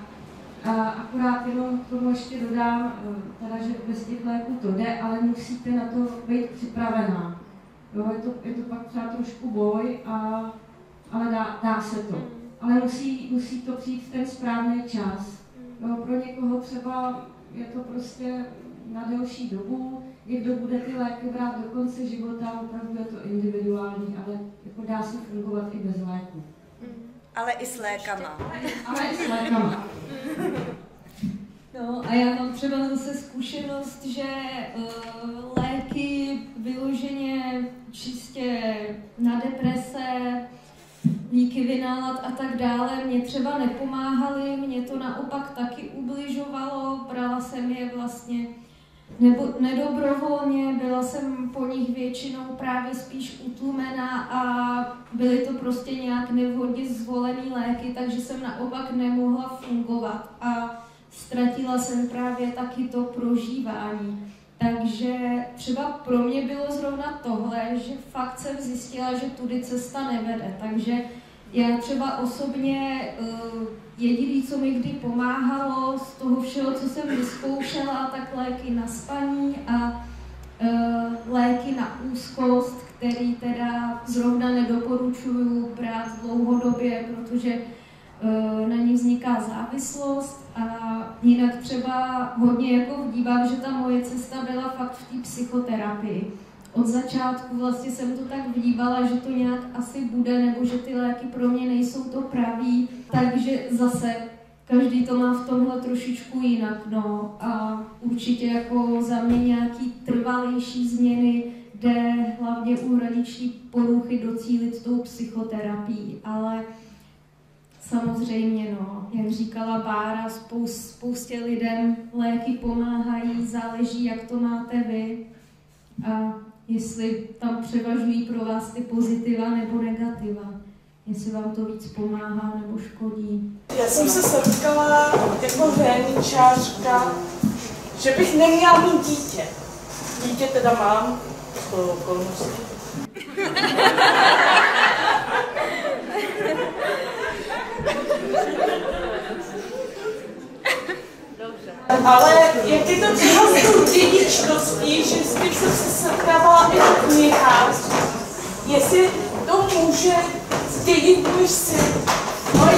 A akorát jenom k tomu ještě dodám, eh, teda, že bez těch léků to jde, ale musíte na to být připravená. Jo, je, to, je to pak třeba trošku boj, a, ale dá, dá se to. Ale musí, musí to přijít v ten správný čas. Jo, pro někoho třeba je to prostě na delší dobu, někdo bude ty léky brát do konce života, opravdu je to individuální, ale jako dá se fungovat i bez léku. Ale i s lékama. Ale i s lékama. No a já mám třeba zase zkušenost, že uh, léky vyloženě čistě na deprese, díky vynálad a tak dále mě třeba nepomáhaly, mě to naopak taky ubližovalo, brala jsem je vlastně nebo nedobrovolně, byla jsem po nich většinou právě spíš utlumená a byly to prostě nějak nevhodně zvolený léky, takže jsem naopak nemohla fungovat a ztratila jsem právě taky to prožívání. Takže třeba pro mě bylo zrovna tohle, že fakt jsem zjistila, že tudy cesta nevede. Takže já třeba osobně jediný, co mi kdy pomáhalo z toho všeho, co jsem vyzkoušela, tak léky na spaní a uh, léky na úzkost, který teda zrovna nedoporučuju brát dlouhodobě, protože uh, na ní vzniká závislost. A jinak třeba hodně jako vdívám, že ta moje cesta byla fakt v té psychoterapii od začátku vlastně jsem to tak vnímala, že to nějak asi bude, nebo že ty léky pro mě nejsou to pravý, takže zase každý to má v tomhle trošičku jinak, no. A určitě jako za mě nějaký trvalější změny jde hlavně u hraniční poruchy docílit tou psychoterapií, ale samozřejmě, no, jak říkala Bára, spoust, spoustě lidem léky pomáhají, záleží, jak to máte vy. A jestli tam převažují pro vás ty pozitiva nebo negativa, jestli vám to víc pomáhá nebo škodí. Já jsem se setkala jako hraničářka, že bych neměla mít dítě. Dítě teda mám, to okolnosti. Ale jak je to třeba s tou dědičností, že vždycky jsem se setkávala i v knihách, jestli to může zdědit můj syn, moje.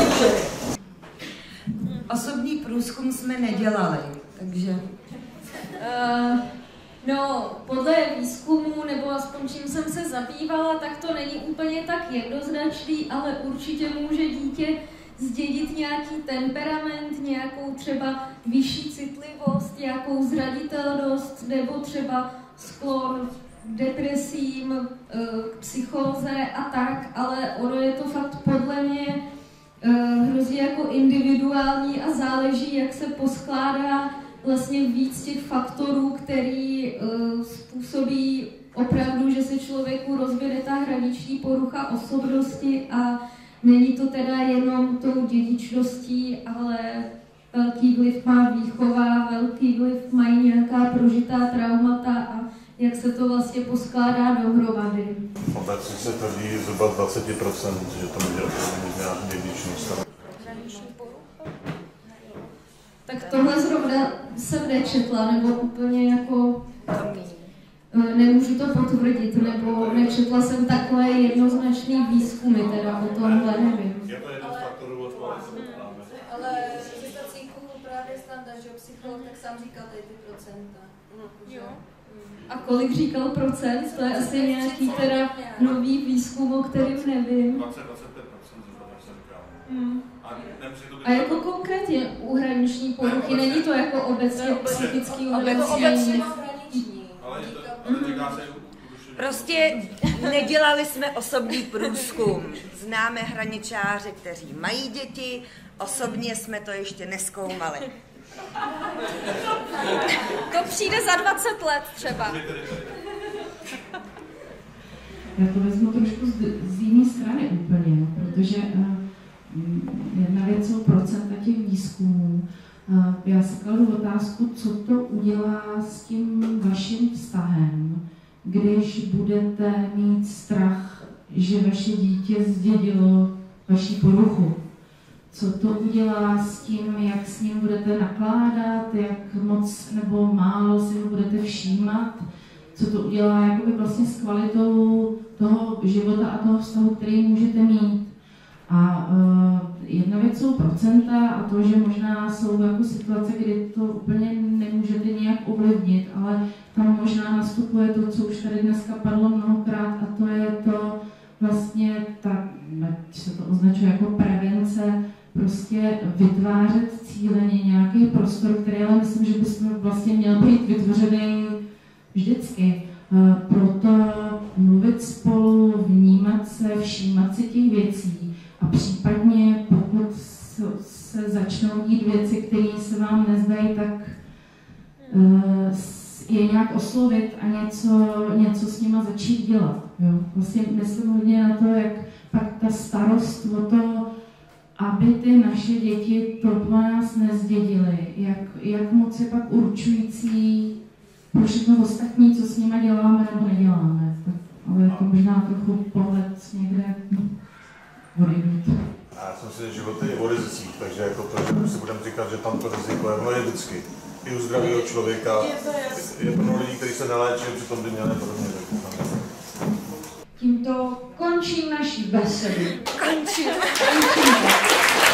Osobní průzkum jsme nedělali, takže... Uh, no, podle výzkumu, nebo aspoň čím jsem se zabývala, tak to není úplně tak jednoznačný, ale určitě může dítě zdědit nějaký temperament, nějakou třeba vyšší citlivost, nějakou zraditelnost nebo třeba sklon k depresím, eh, k psychóze a tak, ale ono je to fakt podle mě eh, hrozně jako individuální a záleží, jak se poskládá vlastně víc těch faktorů, který eh, způsobí opravdu, že se člověku rozvede ta hraniční porucha osobnosti a Není to teda jenom tou dědičností, ale velký vliv má výchova, velký vliv mají nějaká prožitá traumata a jak se to vlastně poskládá dohromady. Obecně se tvrdí zhruba 20%, že to může mít nějaký dědičnost. Tak tohle zrovna jsem nečetla, nebo úplně jako Eh, nemůžu to potvrdit, nebo nečetla jsem takhle jednoznačný výzkumy, teda o tomhle nevím. Je to jeden z faktorů, od Ale ze právě standard, že psycholog, tak sám říkal tady ty procenta. Jo. A kolik říkal procent? To je asi nějaký teda nový výzkum, o kterým nevím. 20, 25% jsem říkal. Hmm. A jako konkrétně u hraniční poruchy, není to jako obecně psychický obecně. Prostě nedělali jsme osobní průzkum. Známe hraničáře, kteří mají děti, osobně jsme to ještě neskoumali. To přijde za 20 let třeba. Já to vezmu trošku z, z jiné strany úplně, protože uh, jedna věc jsou procenta těch výzkumů. Uh, já si kladu otázku, co to udělá s tím vaším vztahem, když budete mít strach, že vaše dítě zdědilo vaši poruchu. Co to udělá s tím, jak s ním budete nakládat, jak moc nebo málo si ho budete všímat, co to udělá jakoby vlastně s kvalitou toho života a toho vztahu, který můžete mít. A uh, jedna věc jsou procenta a to, že možná jsou jako situace, kdy to úplně nemůžete nějak ovlivnit, ale tam možná nastupuje to, co už tady dneska padlo mnohokrát a to je to vlastně ta, se to označuje jako prevence, prostě vytvářet cíleně nějaký prostor, který ale myslím, že bychom vlastně měl být vytvořený vždycky. Proto mluvit spolu, vnímat se, všímat si těch věcí a případně pokud se začnou dít věci, které se vám nezdají, tak eh, je nějak oslovit a něco, něco s nima začít dělat. Jo. Vlastně myslím hodně na to, jak pak ta starost o to, aby ty naše děti to po nás nezdědily, jak, jak moc je pak určující pro všechno ostatní, co s nimi děláme nebo neděláme. Tak, ale je to možná trochu pohled někde odejít. Já jsem si, že život je o rizicích, takže jako to, že si budeme říkat, že tam to riziko je, ono je vždycky. I u zdravého člověka, je plno lidí, kteří se neléčí, přitom by měli podobně. Tímto končím naší besedu. Končím. končím